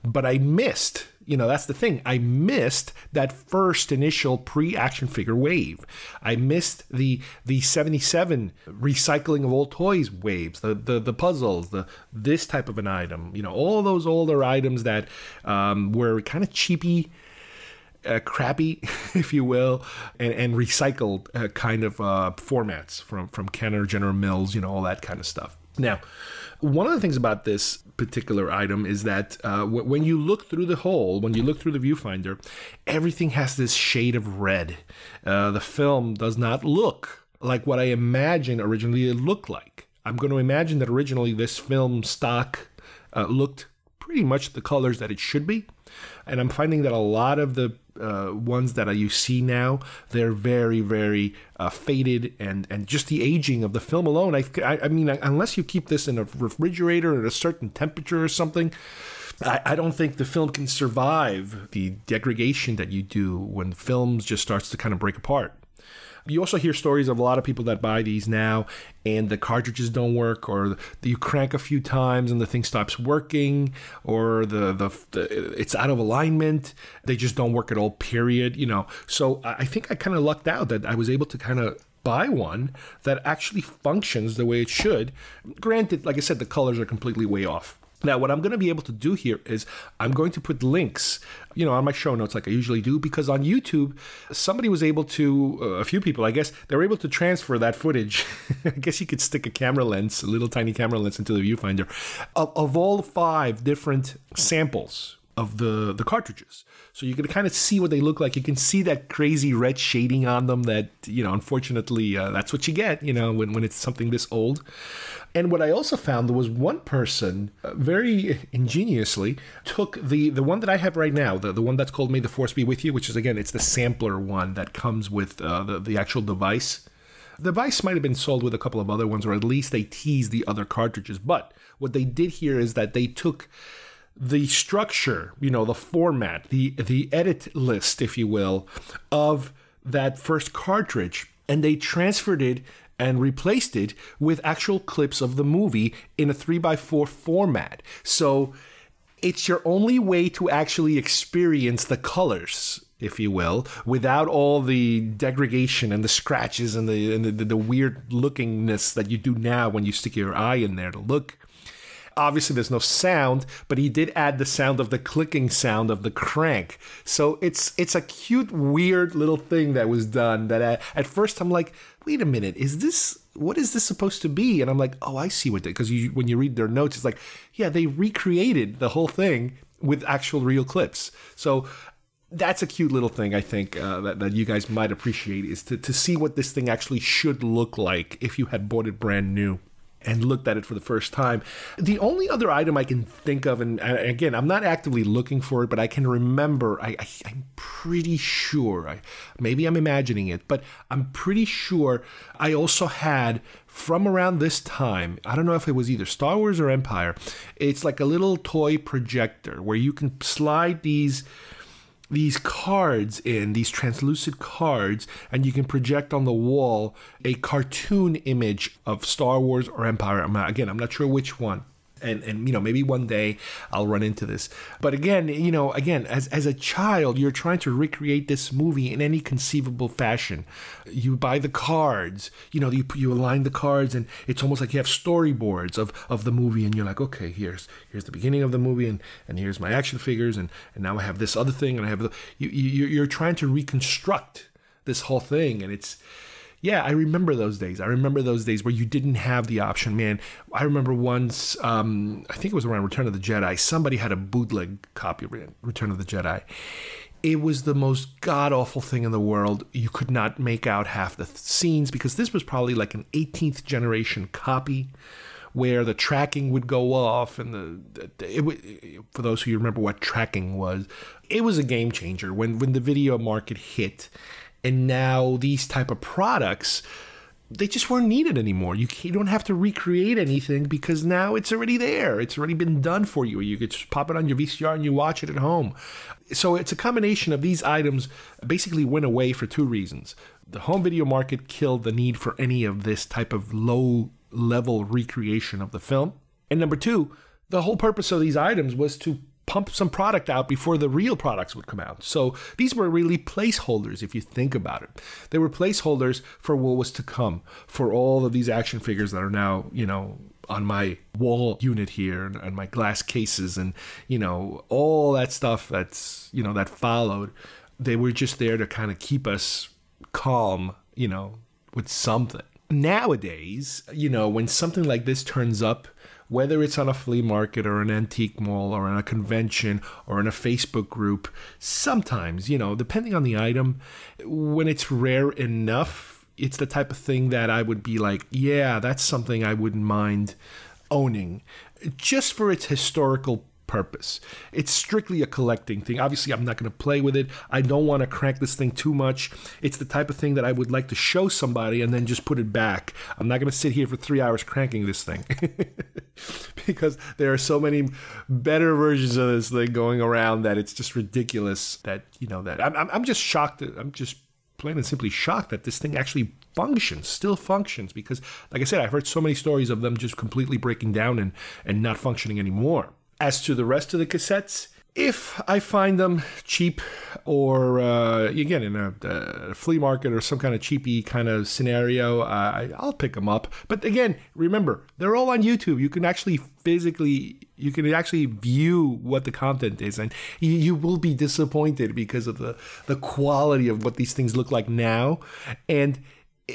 But I missed, you know, that's the thing. I missed that first initial pre-action figure wave. I missed the the 77 recycling of old toys waves, the the, the puzzles, the this type of an item, you know, all those older items that um, were kind of cheapy uh, crappy, if you will, and, and recycled uh, kind of uh, formats from from Kenner, General Mills, you know, all that kind of stuff. Now, one of the things about this particular item is that uh, w- when you look through the hole, when you look through the viewfinder, everything has this shade of red. Uh, the film does not look like what I imagined originally it looked like. I'm going to imagine that originally this film stock uh, looked pretty much the colors that it should be. And I'm finding that a lot of the uh, ones that you see now, they're very, very uh, faded, and and just the aging of the film alone. I, I, I mean, unless you keep this in a refrigerator at a certain temperature or something. I, I don't think the film can survive the degradation that you do when films just starts to kind of break apart you also hear stories of a lot of people that buy these now and the cartridges don't work or you crank a few times and the thing stops working or the, the, the it's out of alignment. They just don't work at all period you know. So i think i kind of lucked out that i was able to kind of buy one that actually functions the way it should. Granted like i said the colors are completely way off now, what I'm going to be able to do here is I'm going to put links, you know, on my show notes like I usually do, because on YouTube, somebody was able to, uh, a few people, I guess, they were able to transfer that footage. I guess you could stick a camera lens, a little tiny camera lens into the viewfinder, of, of all five different samples of the the cartridges. So you can kind of see what they look like. You can see that crazy red shading on them. That you know, unfortunately, uh, that's what you get. You know, when when it's something this old. And what I also found was one person uh, very ingeniously took the the one that I have right now, the the one that's called "May the Force Be with You," which is again it's the sampler one that comes with uh, the the actual device. The device might have been sold with a couple of other ones, or at least they teased the other cartridges. But what they did here is that they took the structure, you know, the format, the the edit list, if you will, of that first cartridge, and they transferred it and replaced it with actual clips of the movie in a 3x4 format. So it's your only way to actually experience the colors if you will, without all the degradation and the scratches and the and the, the, the weird lookingness that you do now when you stick your eye in there to look obviously there's no sound, but he did add the sound of the clicking sound of the crank. So it's it's a cute, weird little thing that was done. That I, at first I'm like, wait a minute, is this what is this supposed to be? And I'm like, oh, I see what they because you when you read their notes, it's like, yeah, they recreated the whole thing with actual real clips. So that's a cute little thing I think uh, that, that you guys might appreciate is to, to see what this thing actually should look like if you had bought it brand new and looked at it for the first time. The only other item I can think of, and, again, I'm not actively looking for it, but I can remember, I, am pretty sure, I, maybe I'm imagining it, but I'm pretty sure I also had from around this time, I don't know if it was either Star Wars or Empire, it's like a little toy projector where you can slide these these cards in, these translucent cards, and you can project on the wall a cartoon image of Star Wars or Empire. again, I'm not sure which one and and you know maybe one day I'll run into this. But again, you know, again as as a child, you're trying to recreate this movie in any conceivable fashion. You buy the cards, you know, you you align the cards, and it's almost like you have storyboards of of the movie, and you're like, okay, here's here's the beginning of the movie, and and here's my action figures, and and now I have this other thing, and I have the you, you you're trying to reconstruct this whole thing, and it's Yeah, I remember those days. I remember those days where you didn't have the option, man. I remember once, um, I think it was around Return of the Jedi, somebody had a bootleg copy of Return of the Jedi. It was the most god awful thing in the world. You could not make out half the th- scenes because this was probably like an 18th generation copy where the tracking would go off and the, it, it, for those who remember what tracking was it was a game changer when when the video market hit and now these type of products they just weren't needed anymore. You, you don't have to recreate anything because now it's already there. It's already been done for you. You could just pop it on your VCR and you watch it at home. So it's a combination of these items basically went away for two reasons. The home video market killed the need for any of this type of low level recreation of the film. And number two, the whole purpose of these items was to pump some product out before the real products would come out. So these were really placeholders if you think about it. They were placeholders for what was to come, for all of these action figures that are now, you know, on my wall unit here and, and my glass cases and, you know, all that stuff that's, you know, that followed. They were just there to kind of keep us calm, you know, with something. Nowadays, you know, when something like this turns up, whether it's on a flea market or an antique mall or in a convention or in a Facebook group, sometimes, you know, depending on the item, when it's rare enough, it's the type of thing that I would be like, yeah, that's something I wouldn't mind owning. Just for its historical purpose. It's strictly a collecting thing. Obviously, I'm not going to play with it. I don't want to crank this thing too much. It's the type of thing that I would like to show somebody and then just put it back. I'm not going to sit here for three hours cranking this thing because there are so many better versions of this thing going around that it's just ridiculous that, you know, that I'm, I'm just shocked. That, I'm just plain and simply shocked that this thing actually functions, still functions, because, like I said, I've heard so many stories of them just completely breaking down and, and not functioning anymore. As to the rest of the cassettes, if I find them cheap or uh, again in a, a, flea market or some kind of cheapy kind of scenario, uh, I'll pick them up. But again, remember they're all on YouTube. You can actually physically, you can actually view what the content is, and you, you will be disappointed because of the the quality of what these things look like now, and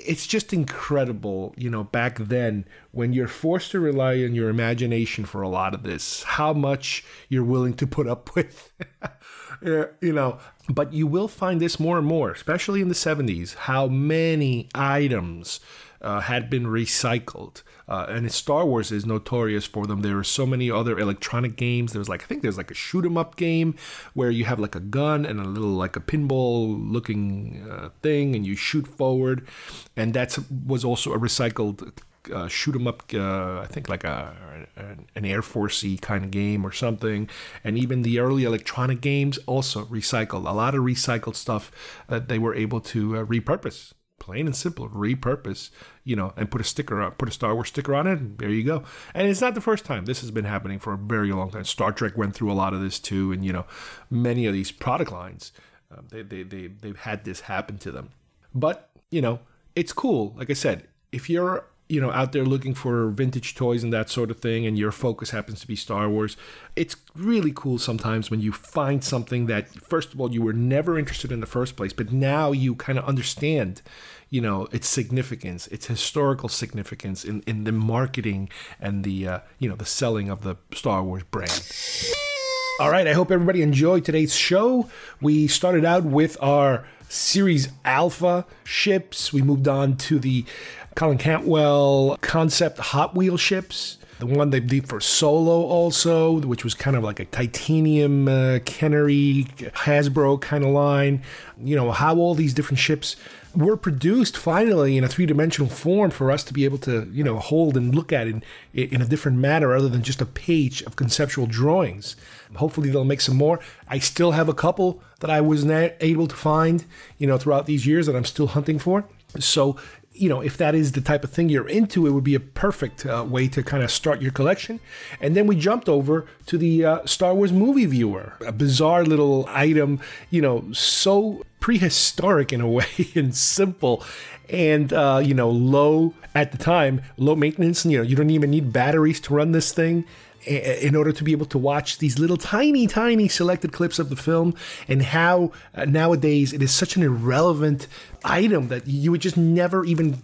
it's just incredible, you know, back then when you're forced to rely on your imagination for a lot of this, how much you're willing to put up with. you know, but you will find this more and more, especially in the 70s, how many items uh, had been recycled. Uh, and Star Wars is notorious for them. There are so many other electronic games. There's like I think there's like a shoot 'em up game where you have like a gun and a little like a pinball looking uh, thing, and you shoot forward, and that was also a recycled uh, shoot 'em up. Uh, I think like a an Air Forcey kind of game or something. And even the early electronic games also recycled a lot of recycled stuff that they were able to uh, repurpose plain and simple. Repurpose you know and put a sticker on put a star wars sticker on it and there you go. And it's not the first time this has been happening for a very long time. Star trek went through a lot of this too and you know many of these product lines um, they, they, they, they've had this happen to them. But you know it's cool. Like i said if you're you know out there looking for vintage toys and that sort of thing and your focus happens to be Star Wars it's really cool sometimes when you find something that first of all you were never interested in the first place but now you kind of understand you know its significance its historical significance in, in the marketing and the uh, you know the selling of the Star Wars brand all right I hope everybody enjoyed today's show we started out with our Series Alpha ships. We moved on to the Colin Cantwell concept Hot Wheel ships. The one they did for Solo also, which was kind of like a titanium uh, Kennery Hasbro kind of line. You know, how all these different ships were produced finally in a three dimensional form for us to be able to, you know, hold and look at in, in a different manner other than just a page of conceptual drawings. Hopefully, they'll make some more. I still have a couple that I was not able to find, you know, throughout these years that I'm still hunting for. So you know, if that is the type of thing you're into, it would be a perfect uh, way to kind of start your collection. And then we jumped over to the uh, Star Wars movie viewer, a bizarre little item, you know, so prehistoric in a way and simple and, uh, you know, low at the time, low maintenance. You know, you don't even need batteries to run this thing in order to be able to watch these little tiny, tiny selected clips of the film, and how uh, nowadays it is such an irrelevant item that you would just never even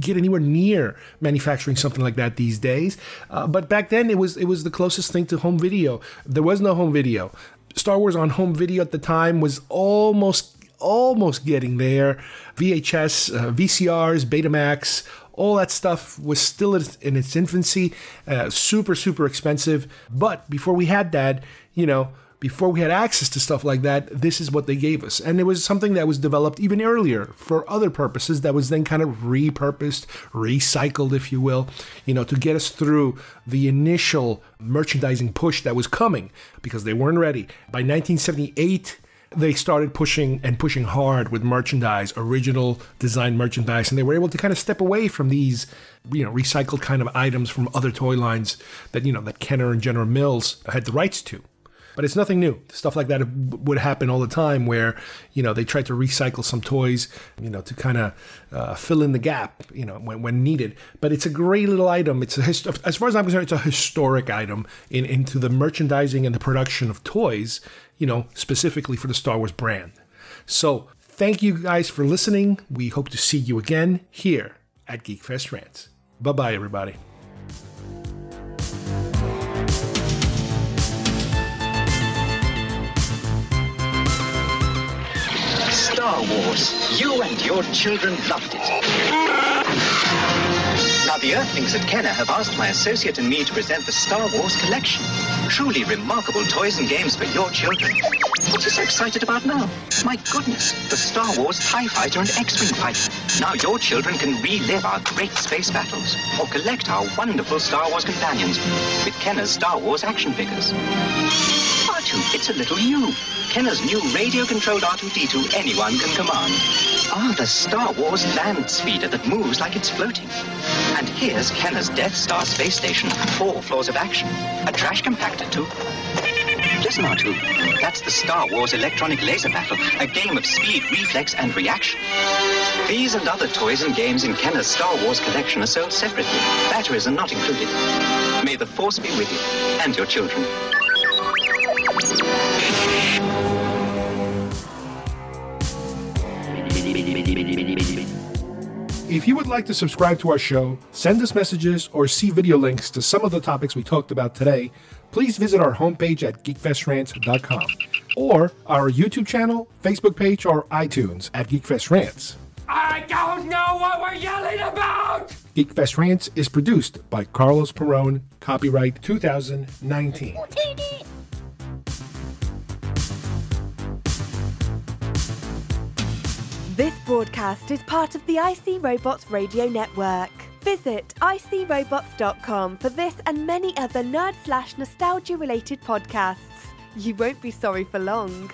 get anywhere near manufacturing something like that these days. Uh, but back then, it was it was the closest thing to home video. There was no home video. Star Wars on home video at the time was almost almost getting there. VHS, uh, VCRs, Betamax, all that stuff was still in its infancy, uh, super super expensive. But before we had that, you know before we had access to stuff like that, this is what they gave us. And it was something that was developed even earlier for other purposes that was then kind of repurposed, recycled, if you will, you know, to get us through the initial merchandising push that was coming because they weren't ready. By 1978, they started pushing and pushing hard with merchandise, original design merchandise, and they were able to kind of step away from these, you know, recycled kind of items from other toy lines that, you know, that Kenner and General Mills had the rights to. But it's nothing new. Stuff like that would happen all the time where, you know, they tried to recycle some toys, you know, to kind of uh, fill in the gap, you know, when, when needed. But it's a great little item. It's a hist- as far as I'm concerned, it's a historic item in, into the merchandising and the production of toys, you know, specifically for the Star Wars brand. So thank you guys for listening. We hope to see you again here at GeekFest Rants. Bye bye, everybody. Star Wars. You and your children loved it. Now, the Earthlings at Kenner have asked my associate and me to present the Star Wars collection. Truly remarkable toys and games for your children. What are you so excited about now? My goodness, the Star Wars TIE Fighter and X-Wing Fighter. Now your children can relive our great space battles or collect our wonderful Star Wars companions with Kenner's Star Wars action figures. R2, it's a little you. Kenner's new radio-controlled R2-D2 anyone can command. Ah, the Star Wars land speeder that moves like it's floating. And here's Kenner's Death Star space station, four floors of action. A trash compactor, too. Listen, R2. That's the Star Wars electronic laser battle, a game of speed, reflex, and reaction. These and other toys and games in Kenner's Star Wars collection are sold separately. Batteries are not included. May the Force be with you and your children. You would like to subscribe to our show, send us messages, or see video links to some of the topics we talked about today, please visit our homepage at geekfestrants.com or our YouTube channel, Facebook page, or iTunes at Geekfest Rants. I don't know what we're yelling about! Geekfest Rants is produced by Carlos Perrone, copyright 2019. This broadcast is part of the IC Robots Radio Network. Visit icrobots.com for this and many other nerd slash nostalgia related podcasts. You won't be sorry for long.